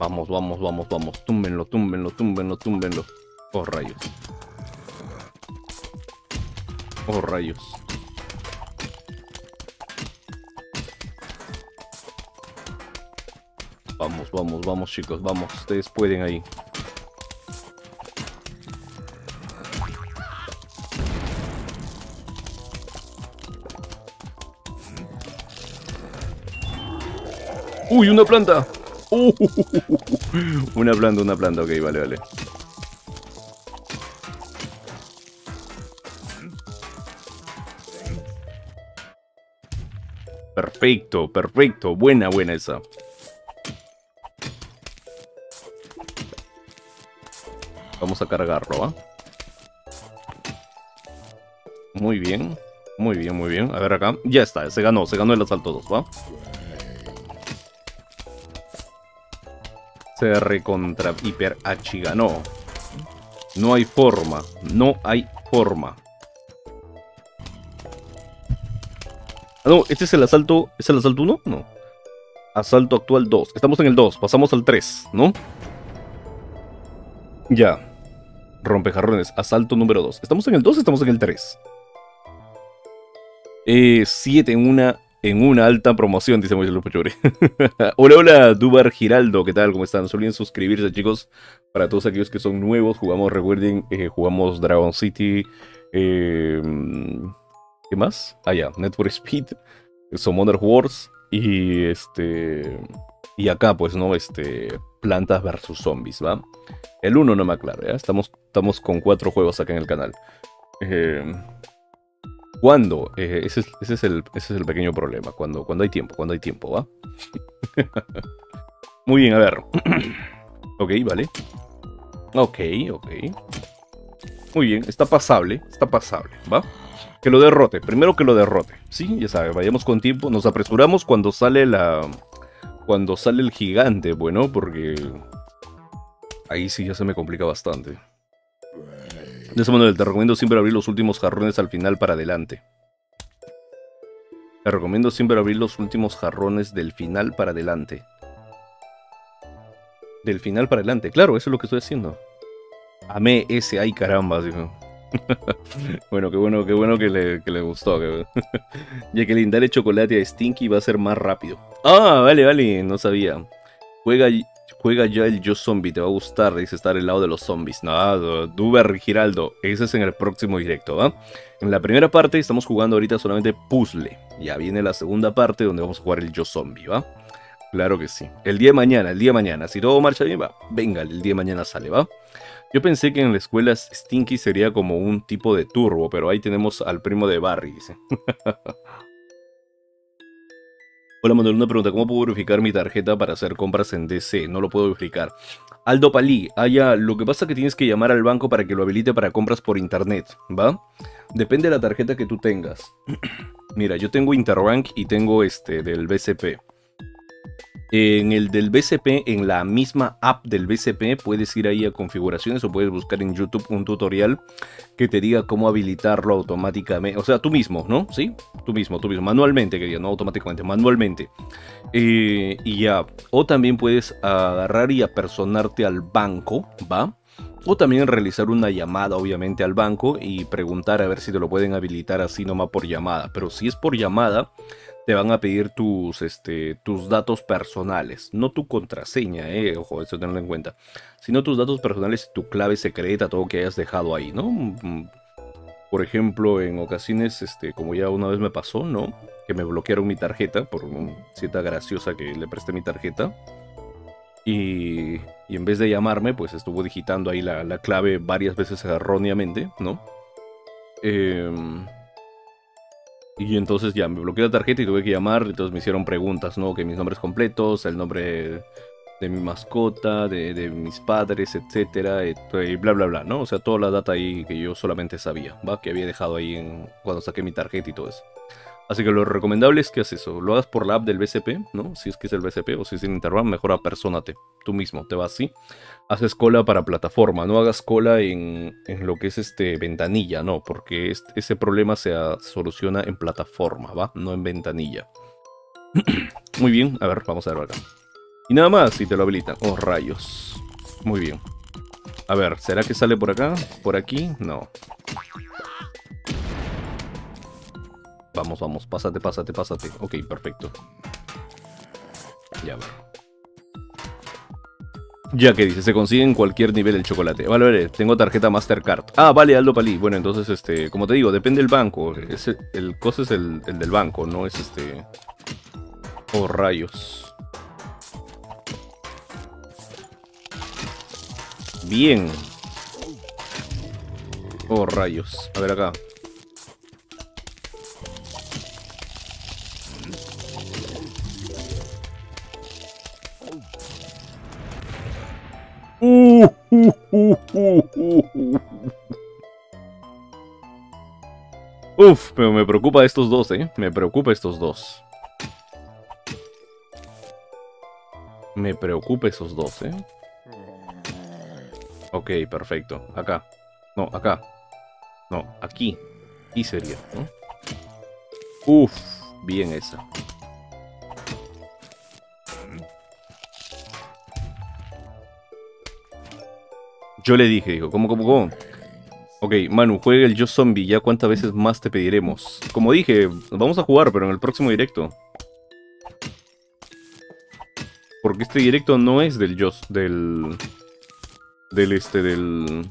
Vamos, vamos, vamos, vamos. Túmbenlo, túmbenlo, túmbenlo, túmbenlo. Oh, rayos. Oh, rayos. Vamos, vamos, vamos, chicos, vamos. Ustedes pueden ahí. ¡Uy, una planta! Uh, <laughs> una planta, una planta, ok, vale, vale. Perfecto, perfecto. Buena, buena esa. Vamos a cargarlo, ¿ah? Muy bien. Muy bien, muy bien. A ver acá. Ya está, se ganó, se ganó el asalto 2, ¿va? Se recontra hiper ganó. No hay forma, no hay forma. Ah, no, este es el asalto. ¿Es el asalto 1? No. Asalto actual 2. Estamos en el 2, pasamos al 3, ¿no? Ya. Rompejarrones, asalto número 2. ¿Estamos en el 2 estamos en el 3? 7 eh, en una en una alta promoción, dice Moisés Lupachore. <laughs> hola, hola, Dubar Giraldo, ¿qué tal? ¿Cómo están? Olviden suscribirse, chicos. Para todos aquellos que son nuevos, jugamos, recuerden, eh, jugamos Dragon City. Eh, ¿Qué más? Ah, ya, Network Speed, Summoner Wars y este. Y acá, pues, ¿no? Este. Plantas versus zombies, ¿va? El 1 no me aclaro, ¿ya? Estamos, estamos con cuatro juegos acá en el canal. Eh. ¿Cuándo? Eh, ese, es, el, ese, es, el, pequeño problema. Cuando, cuando hay tiempo, cuando hay tiempo, ¿va? <laughs> Muy bien, a ver. <clears throat> ok, vale. Ok, ok. Muy bien, está pasable, está pasable, ¿va? Que lo derrote, primero que lo derrote, ¿sí? Ya sabe, vayamos con tiempo, nos apresuramos cuando sale la... Cuando sale el gigante, bueno, porque... Ahí sí ya se me complica bastante. De ese modo, te recomiendo siempre abrir los últimos jarrones al final para adelante. Te recomiendo siempre abrir los últimos jarrones del final para adelante. Del final para adelante. Claro, eso es lo que estoy haciendo. Amé ese, ay caramba, <laughs> bueno, qué bueno, qué bueno que le, que le gustó. <laughs> Jacqueline, dale chocolate a Stinky va a ser más rápido. Ah, vale, vale, no sabía. Juega Juega ya el Yo Zombie, te va a gustar, dice estar al lado de los zombies. No, Duber Giraldo, ese es en el próximo directo, ¿va? En la primera parte estamos jugando ahorita solamente puzzle. Ya viene la segunda parte donde vamos a jugar el Yo Zombie, ¿va? Claro que sí. El día de mañana, el día de mañana. Si todo marcha bien, va. Venga, el día de mañana sale, ¿va? Yo pensé que en la escuela Stinky sería como un tipo de turbo, pero ahí tenemos al primo de Barry, dice. <laughs> Hola Manuel, una pregunta, ¿cómo puedo verificar mi tarjeta para hacer compras en DC? No lo puedo verificar. Aldo Palí, ya, lo que pasa es que tienes que llamar al banco para que lo habilite para compras por internet, ¿va? Depende de la tarjeta que tú tengas. <clears throat> Mira, yo tengo Interbank y tengo este del BCP. En el del BCP, en la misma app del BCP, puedes ir ahí a configuraciones o puedes buscar en YouTube un tutorial que te diga cómo habilitarlo automáticamente. O sea, tú mismo, ¿no? Sí, tú mismo, tú mismo, manualmente, que diga, no automáticamente, manualmente. Eh, y ya, o también puedes agarrar y apersonarte al banco, ¿va? O también realizar una llamada, obviamente, al banco y preguntar a ver si te lo pueden habilitar así nomás por llamada. Pero si es por llamada te van a pedir tus, este, tus datos personales, no tu contraseña, eh, ojo, eso tenerlo en cuenta, sino tus datos personales, tu clave secreta, todo que hayas dejado ahí, ¿no? Mm, por ejemplo, en ocasiones, este, como ya una vez me pasó, ¿no? Que me bloquearon mi tarjeta por una cita graciosa que le presté mi tarjeta. Y, y en vez de llamarme, pues estuvo digitando ahí la, la clave varias veces erróneamente, ¿no? Eh, y entonces ya me bloqueé la tarjeta y tuve que llamar. Entonces me hicieron preguntas, ¿no? Que mis nombres completos, el nombre de mi mascota, de, mis padres, etcétera, y bla bla bla, ¿no? O sea, toda la data ahí que yo solamente sabía, ¿va? Que había dejado ahí en, cuando saqué mi tarjeta y todo eso. Así que lo recomendable es que hagas eso, lo hagas por la app del BCP, ¿no? Si es que es el BCP o si es en Interbank, mejor apersónate tú mismo, te vas así. Haces cola para plataforma, no hagas cola en, lo que es este ventanilla, no, porque ese problema se soluciona en plataforma, ¿va? No en ventanilla. <clears throat> Muy bien, a ver, vamos a ver acá. Y nada más, si te lo habilitan. Oh, rayos. Muy bien. A ver, ¿será que sale por acá? ¿Por aquí? No. Vamos, vamos, pásate, pásate, pásate. Ok, perfecto. Ya va. Ya que dice, se consigue en cualquier nivel el chocolate. Vale, vale, tengo tarjeta Mastercard. Ah, vale, Aldo Palí. Bueno, entonces, este, como te digo, depende del banco. Es el, el es el, el, del banco, no es este. Oh, rayos. Bien. Oh, rayos. A ver acá. <laughs> Uf, pero me preocupa estos dos, eh. Me preocupa estos dos. Me preocupa esos dos, eh. Ok, perfecto. Acá. No, acá. No, aquí. Aquí sería, ¿no? Uf, bien esa. Yo le dije, dijo, ¿cómo, cómo, cómo? Ok, Manu, juega el Yo Zombie, ya cuántas veces más te pediremos. Como dije, vamos a jugar, pero en el próximo directo. Porque este directo no es del Yo, del... Del este, del...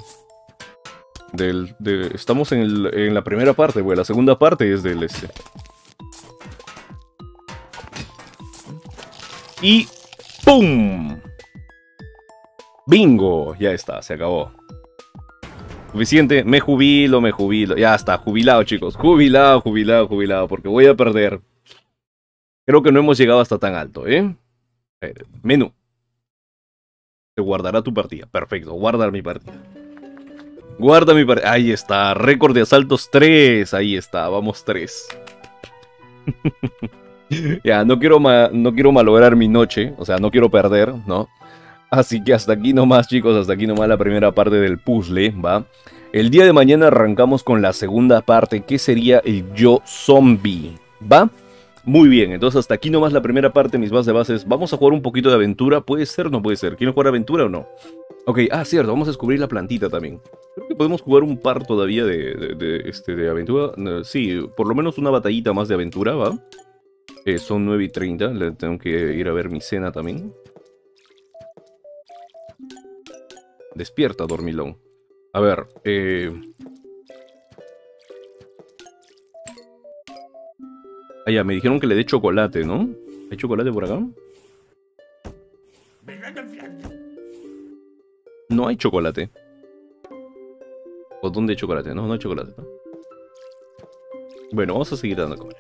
Del... estamos en, la primera parte, güey, la segunda parte es del este. Y... ¡Pum! Bingo, ya está, se acabó. Suficiente, me jubilo, me jubilo. Ya está, jubilado chicos, jubilado, jubilado, jubilado, porque voy a perder. Creo que no hemos llegado hasta tan alto, ¿eh? menú. Se guardará tu partida. Perfecto, guardar mi partida. Guarda mi partida. Ahí está, récord de asaltos 3. Ahí está, vamos 3. <laughs> ya, no quiero, no quiero malograr mi noche, o sea, no quiero perder, ¿no? Así que hasta aquí nomás, chicos, hasta aquí nomás la primera parte del puzzle, ¿va? El día de mañana arrancamos con la segunda parte, que sería el yo zombie, ¿va? Muy bien, entonces hasta aquí nomás la primera parte, mis bases de bases. Vamos a jugar un poquito de aventura, ¿puede ser o no puede ser? ¿Quieren jugar aventura o no? Ok, ah, cierto, vamos a descubrir la plantita también. Creo que podemos jugar un par todavía de, este, de aventura. Sí, por lo menos una batallita más de aventura, ¿va? Eh, son 9 y 30, le tengo que ir a ver mi cena también. Despierta, dormilón. A ver, eh... Ah, ya, me dijeron que le dé chocolate, ¿no? ¿Hay chocolate por acá? No hay chocolate. ¿O dónde hay chocolate? No, no hay chocolate, ¿no? Bueno, vamos a seguir dando comer.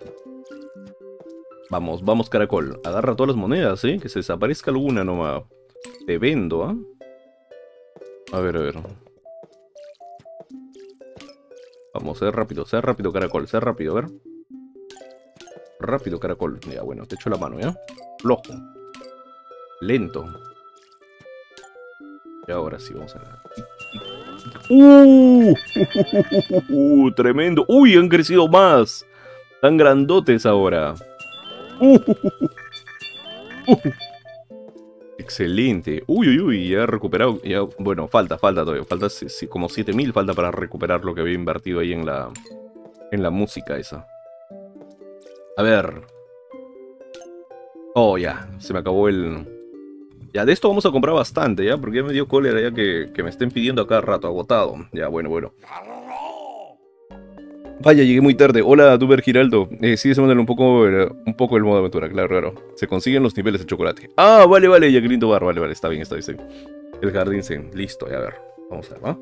Vamos, vamos, caracol. Agarra todas las monedas, ¿eh? Que se desaparezca alguna nomás. Te vendo, ¿ah? A ver, a ver. Vamos, ser rápido, ser rápido, caracol, ser rápido, a ver. Rápido, caracol. Ya, bueno, te echo la mano, ¿ya? Flojo. Lento. Y ahora sí, vamos a. ¡Uh! ¡Uh! <laughs> ¡Tremendo! ¡Uy! Han crecido más. Están grandotes ahora. ¡Uh! Excelente. Uy, uy, uy, ya he recuperado. Ya, bueno, falta, falta todavía. Falta como 7000, falta para recuperar lo que había invertido ahí en la, en la música esa. A ver. Oh, ya, se me acabó el... Ya, de esto vamos a comprar bastante, ¿ya? Porque ya me dio cólera ya que, que me estén pidiendo a cada rato, agotado. Ya, bueno, bueno. Vaya, llegué muy tarde. Hola, Duber Giraldo. Eh, sí, se un poco, eh, un poco el modo aventura, claro, claro. Se consiguen los niveles de chocolate. Ah, vale, vale, Jacqueline Bar, vale, vale, está bien, está bien. El jardín zen, listo, a ver. Vamos a ver, ¿va?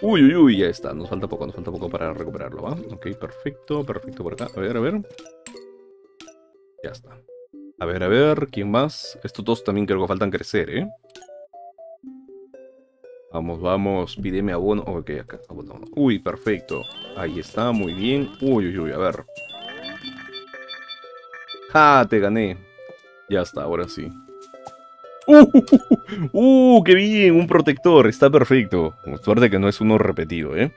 Uy, uy, uy, ya está. Nos falta poco, nos falta poco para recuperarlo, ¿va? Ok, perfecto, perfecto por acá. A ver, a ver. Ya está. A ver, a ver, ¿quién más? Estos dos también creo que faltan crecer, ¿eh? Vamos, vamos, pídeme abono. Ok, acá, abono. Uy, perfecto. Ahí está, muy bien. Uy, uy, uy, a ver. ¡Ja! Te gané. Ya está, ahora sí. <laughs> ¡Uh! ¡Uh! ¡Qué bien! Un protector, está perfecto. Suerte que no es uno repetido, ¿eh?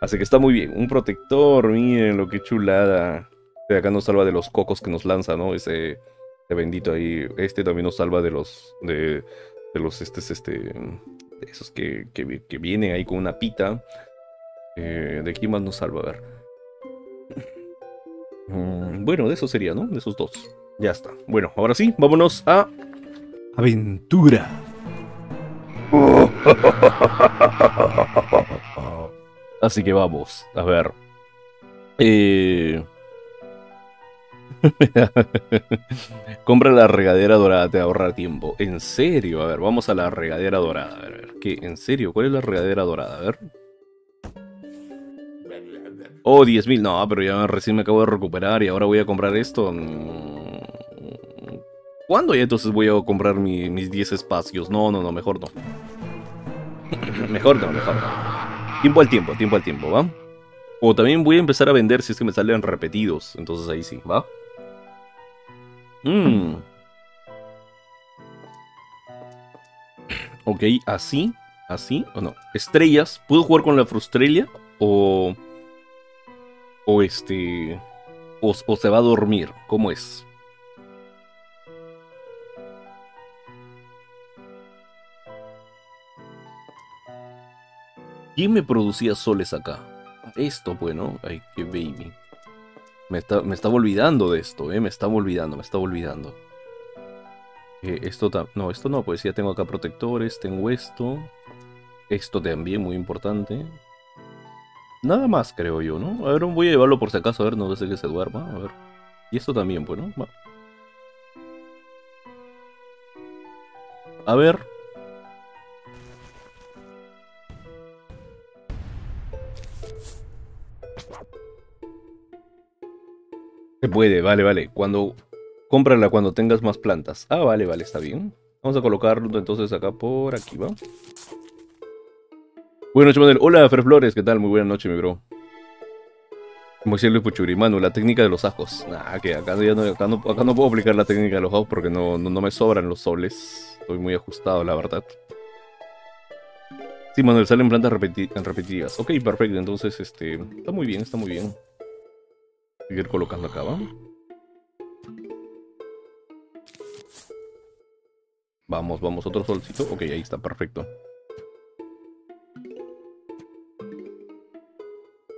Así que está muy bien. Un protector, miren lo que chulada. De acá nos salva de los cocos que nos lanza, ¿no? Ese, bendito ahí. Este también nos salva de los. de, de los. Este, este esos que, que, vienen ahí con una pita. Eh, ¿De quién más nos salva? A ver. <laughs> Mm, bueno, de eso sería, ¿no? De esos dos. Ya está. Bueno, ahora sí, vámonos a... Aventura. <laughs> Así que vamos, a ver. Eh... <laughs> Compra la regadera dorada, te ahorra tiempo. En serio, a ver, vamos a la regadera dorada. A ver, a ver, ¿qué? ¿En serio? ¿Cuál es la regadera dorada? A ver. Oh, 10.000. No, pero ya recién me acabo de recuperar y ahora voy a comprar esto. Mm. ¿Cuándo ya entonces voy a comprar mis 10 espacios? No, no, no, mejor no. <laughs> mejor no, mejor no. Tiempo al tiempo, tiempo al tiempo, ¿va? O también voy a empezar a vender si es que me salen repetidos. Entonces ahí sí, ¿va? Mmm. Ok, así, así, o no. Estrellas, ¿puedo jugar con la Frustrella? O... O este... O, o se va a dormir, ¿cómo es? ¿Quién me producía soles acá? Esto, bueno, ay, qué baby. Me, está, me estaba olvidando de esto, eh, me estaba olvidando, me estaba olvidando. Eh, esto no, esto no, pues ya tengo acá protectores, tengo esto. Esto también, muy importante. Nada más, creo yo, ¿no? A ver, voy a llevarlo por si acaso, a ver, no sé que se duerma, a ver. Y esto también, bueno, va. A ver, Se puede, vale, vale. Cuando cómprala cuando tengas más plantas. Ah, vale, vale, está bien. Vamos a colocarlo entonces acá por aquí, ¿va? Buenas noches, Manuel. Hola, Fer Flores, ¿qué tal? Muy buena noche, mi bro. Moisés Luis Puchuri, Manu, la técnica de los ajos. Ah, que acá, no, acá, no, puedo aplicar la técnica de los ajos porque no, no, me sobran los soles. Estoy muy ajustado, la verdad. Sí, Manuel, salen plantas repetidas. Ok, perfecto. Entonces, este, está muy bien, está muy bien. Seguir colocando acá, ¿va? Vamos, vamos, otro solcito. Ok, ahí está, perfecto.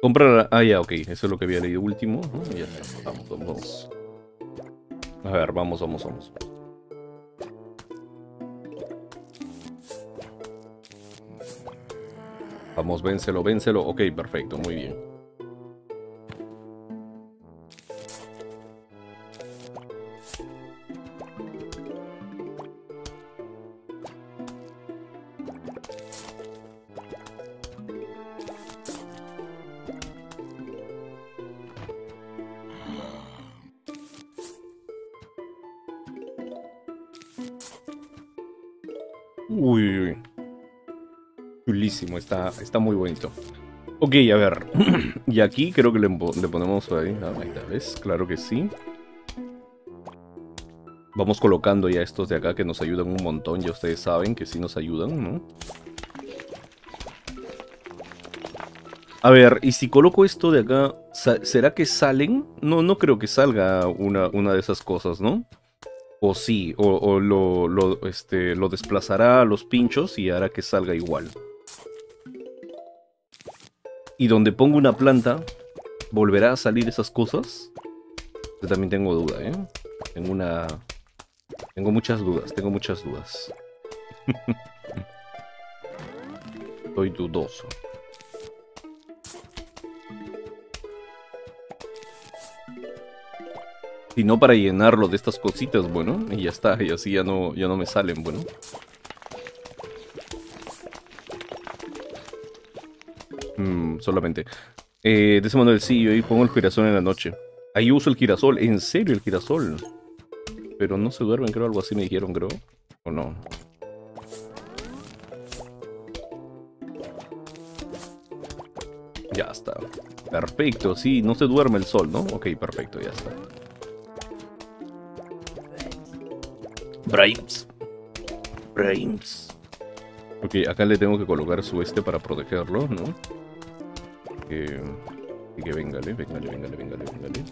Comprar... Ah, ya, ok. Eso es lo que había leído último. ya está. Vamos, vamos, vamos. A ver, vamos, vamos, vamos. Vamos, vénselo, vénselo. Ok, perfecto, muy bien. Está, está muy bonito. Ok, a ver. <clears throat> y aquí creo que le, ponemos ahí. Ah, ahí ¿ves? Claro que sí. Vamos colocando ya estos de acá que nos ayudan un montón. Ya ustedes saben que sí nos ayudan, ¿no? A ver, y si coloco esto de acá, ¿será que salen? No, no creo que salga una, una de esas cosas, ¿no? O sí, o, lo, lo, este, lo desplazará a los pinchos y hará que salga igual. Y donde pongo una planta, ¿volverá a salir esas cosas? Yo también tengo duda, ¿eh? Tengo una... Tengo muchas dudas, tengo muchas dudas. <laughs> Estoy dudoso. Si no para llenarlo de estas cositas, bueno, y ya está, y así ya no, ya no me salen, bueno. Mm, solamente. Eh, de ese Manuel, sí, yo ahí pongo el girasol en la noche. Ahí uso el girasol, en serio el girasol. Pero no se duermen, creo, algo así me dijeron, creo. ¿O no? Ya está. Perfecto, sí, no se duerme el sol, ¿no? Ok, perfecto, ya está. Brains. Brains. Ok, acá le tengo que colocar su este para protegerlo, ¿no? que... Y que vengale, vengale, vengale, vengale, vengale.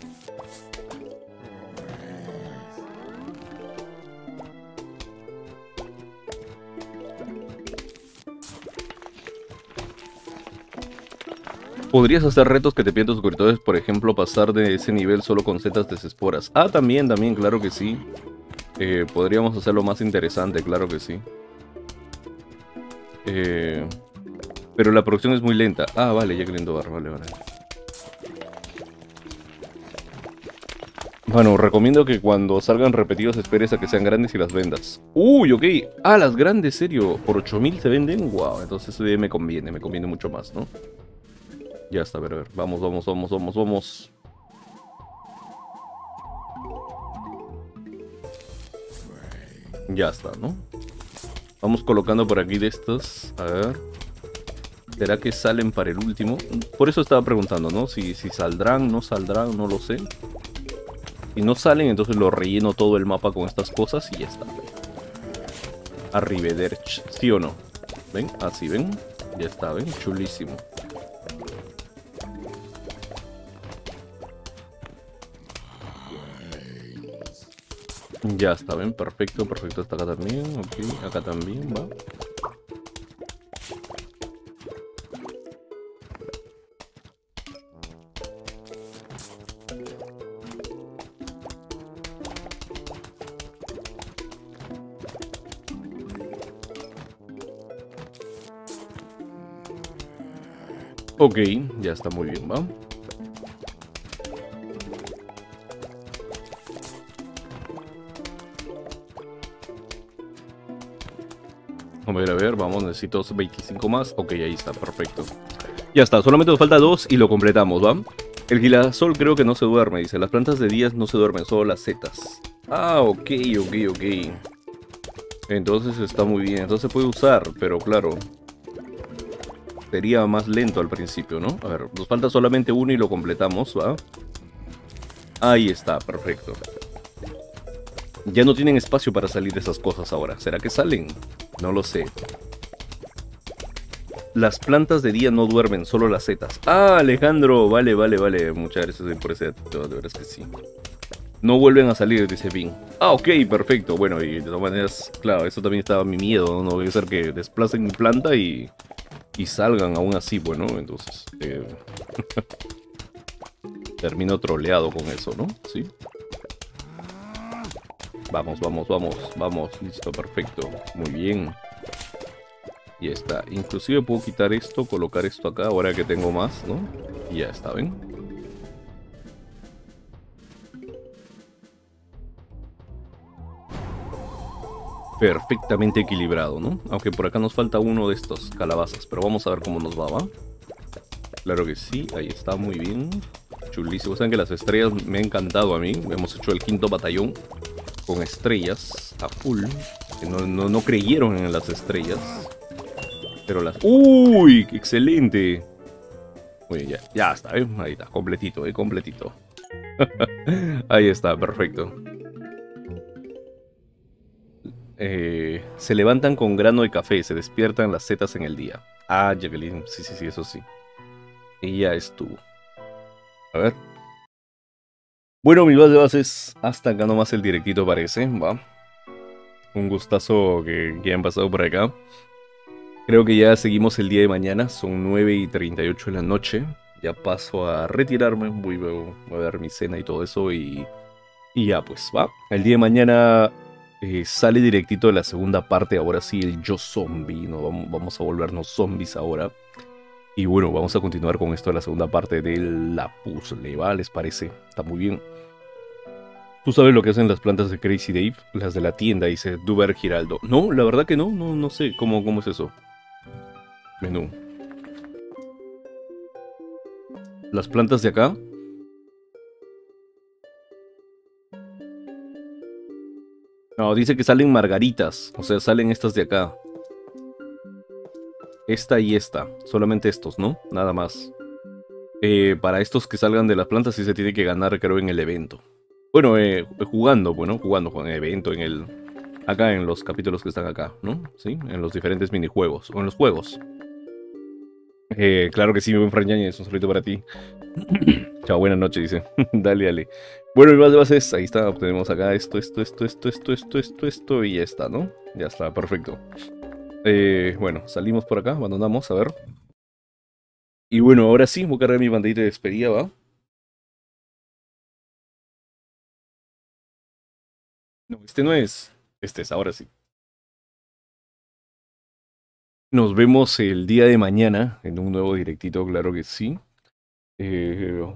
Podrías hacer retos que te piden tus suscriptores, por ejemplo, pasar de ese nivel solo con setas de esporas. Ah, también, también, claro que sí. Eh, podríamos hacerlo más interesante, claro que sí. Eh, pero la producción es muy lenta. Ah, vale, ya Bar, vale, vale. Bueno, recomiendo que cuando salgan repetidos esperes a que sean grandes y las vendas. Uy, ok. Ah, las grandes, serio. Por 8000 se venden. Wow, entonces me conviene, me conviene mucho más, ¿no? Ya está, a ver, a ver. Vamos, vamos, vamos, vamos, vamos. Ya está, ¿no? Vamos colocando por aquí de estos. A ver. ¿Será que salen para el último? Por eso estaba preguntando, ¿no? Si, si saldrán, no saldrán, no lo sé. Si no salen, entonces lo relleno todo el mapa con estas cosas y ya está. Arrivederci, ¿sí o no? ¿Ven? Así, ¿ven? Ya está, ¿ven? Chulísimo. Ya está, ¿ven? Perfecto, perfecto. Está acá también, ok. Acá también, va. Ok, ya está muy bien, ¿va? Vamos, necesito 25 más. Ok, ahí está, perfecto. Ya está, solamente nos falta dos y lo completamos, ¿va? El girasol creo que no se duerme, dice. Las plantas de días no se duermen, solo las setas. Ah, ok, ok, ok. Entonces está muy bien, entonces se puede usar, pero claro, sería más lento al principio, ¿no? A ver, nos falta solamente uno y lo completamos, ¿va? Ahí está, perfecto. Ya no tienen espacio para salir de esas cosas ahora. ¿Será que salen? No lo sé. Las plantas de día no duermen, solo las setas. Ah, Alejandro, vale, vale, vale. Muchas gracias por ese de verdad que sí. No vuelven a salir, dice Bing. Ah, ok, perfecto. Bueno, y de todas maneras, claro, eso también estaba mi miedo, ¿no? No voy a ser que desplacen mi planta y y salgan aún así, bueno, entonces eh, <laughs> termino troleado con eso, ¿no? Sí. Vamos, vamos, vamos, vamos, listo, perfecto, muy bien. Y está, inclusive puedo quitar esto, colocar esto acá, ahora que tengo más, ¿no? Y ya está, ¿ven? perfectamente equilibrado, ¿no? Aunque por acá nos falta uno de estos calabazas, pero vamos a ver cómo nos va, ¿va? Claro que sí, ahí está, muy bien. Chulísimo. Saben que las estrellas me han encantado a mí. Hemos hecho el quinto batallón con estrellas a full. No, no, creyeron en las estrellas. Pero las... ¡Uy! ¡Excelente! Muy bien, ya, ya está, ¿eh? Ahí está, completito, ¿eh? Completito. <laughs> Ahí está, perfecto. Eh, se levantan con grano de café, se despiertan las setas en el día. Ah, Jacqueline, sí, sí, sí, eso sí. Y ya estuvo. A ver. Bueno, mi base de bases, hasta acá nomás el directito parece, va. Un gustazo que, que han pasado por acá. Creo que ya seguimos el día de mañana, son 9 y 38 de la noche. Ya paso a retirarme, voy, a dar mi cena y todo eso y, y ya pues va. El día de mañana eh, sale directito de la segunda parte, ahora sí, el yo zombie, ¿no? Vamos, a volvernos zombies ahora. Y bueno, vamos a continuar con esto de la segunda parte de la puzzle, ¿va? ¿Les parece? Está muy bien. ¿Tú sabes lo que hacen las plantas de Crazy Dave? Las de la tienda, dice Duber Giraldo. No, la verdad que no, no, no sé cómo, cómo es eso. Menú. Las plantas de acá No, dice que salen margaritas. O sea, salen estas de acá. Esta y esta. Solamente estos, ¿no? Nada más. Eh, para estos que salgan de las plantas sí se tiene que ganar, creo, en el evento. Bueno, eh, jugando, bueno, jugando con el evento, en el... Acá en los capítulos que están acá, ¿no? Sí, en los diferentes minijuegos. O en los juegos. Eh, claro que sí, mi buen Fran es un saludo para ti. <clears throat> Chao, buenas noches, dice. <laughs> dale, dale. Bueno, y más de bases, ahí está, obtenemos acá esto, esto, esto, esto, esto, esto, esto, esto, y ya está, ¿no? Ya está, perfecto. Eh, bueno, salimos por acá, abandonamos, a ver. Y bueno, ahora sí, voy a cargar mi bandita de despedida, ¿va? No, este no es. Este es, ahora sí. Nos vemos el día de mañana en un nuevo directito, claro que sí. Eh,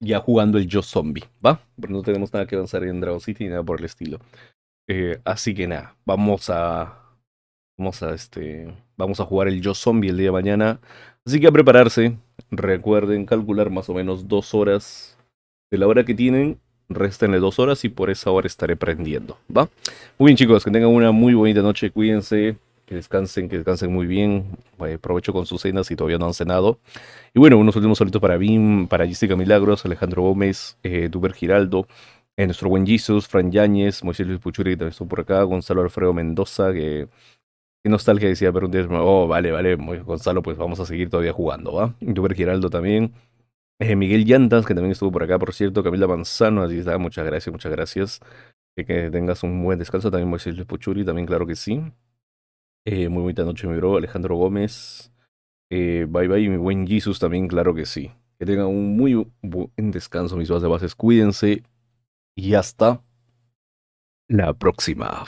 ya jugando el Yo Zombie, ¿va? Pero no tenemos nada que avanzar en Dragon City ni nada por el estilo. Eh, así que nada, vamos a. Vamos a este. Vamos a jugar el Yo Zombie el día de mañana. Así que a prepararse. Recuerden calcular más o menos dos horas de la hora que tienen. Restenle dos horas y por esa hora estaré prendiendo. ¿Va? Muy bien, chicos, que tengan una muy bonita noche. Cuídense. Que descansen, que descansen muy bien. aprovecho con sus cenas si todavía no han cenado. Y bueno, unos últimos saludos para Bim, para Jessica Milagros, Alejandro Gómez, eh, Giraldo, eh, nuestro buen Jesus, Fran Yáñez, Moisés Luis Puchuri, que también estuvo por acá, Gonzalo Alfredo Mendoza, que Qué nostalgia decía, pero un día, oh, vale, vale, Gonzalo, pues vamos a seguir todavía jugando, ¿va? Duber Giraldo también. Eh, Miguel Llantas, que también estuvo por acá, por cierto. Camila Manzano, así está, muchas gracias, muchas gracias. que tengas un buen descanso. También Moisés Luis Puchuri, también claro que sí. Eh, muy bonita noche, mi bro. Alejandro Gómez. Eh, bye bye, mi buen Jesus también, claro que sí. Que tengan un muy buen descanso, mis bases de bases. Cuídense. Y hasta la próxima.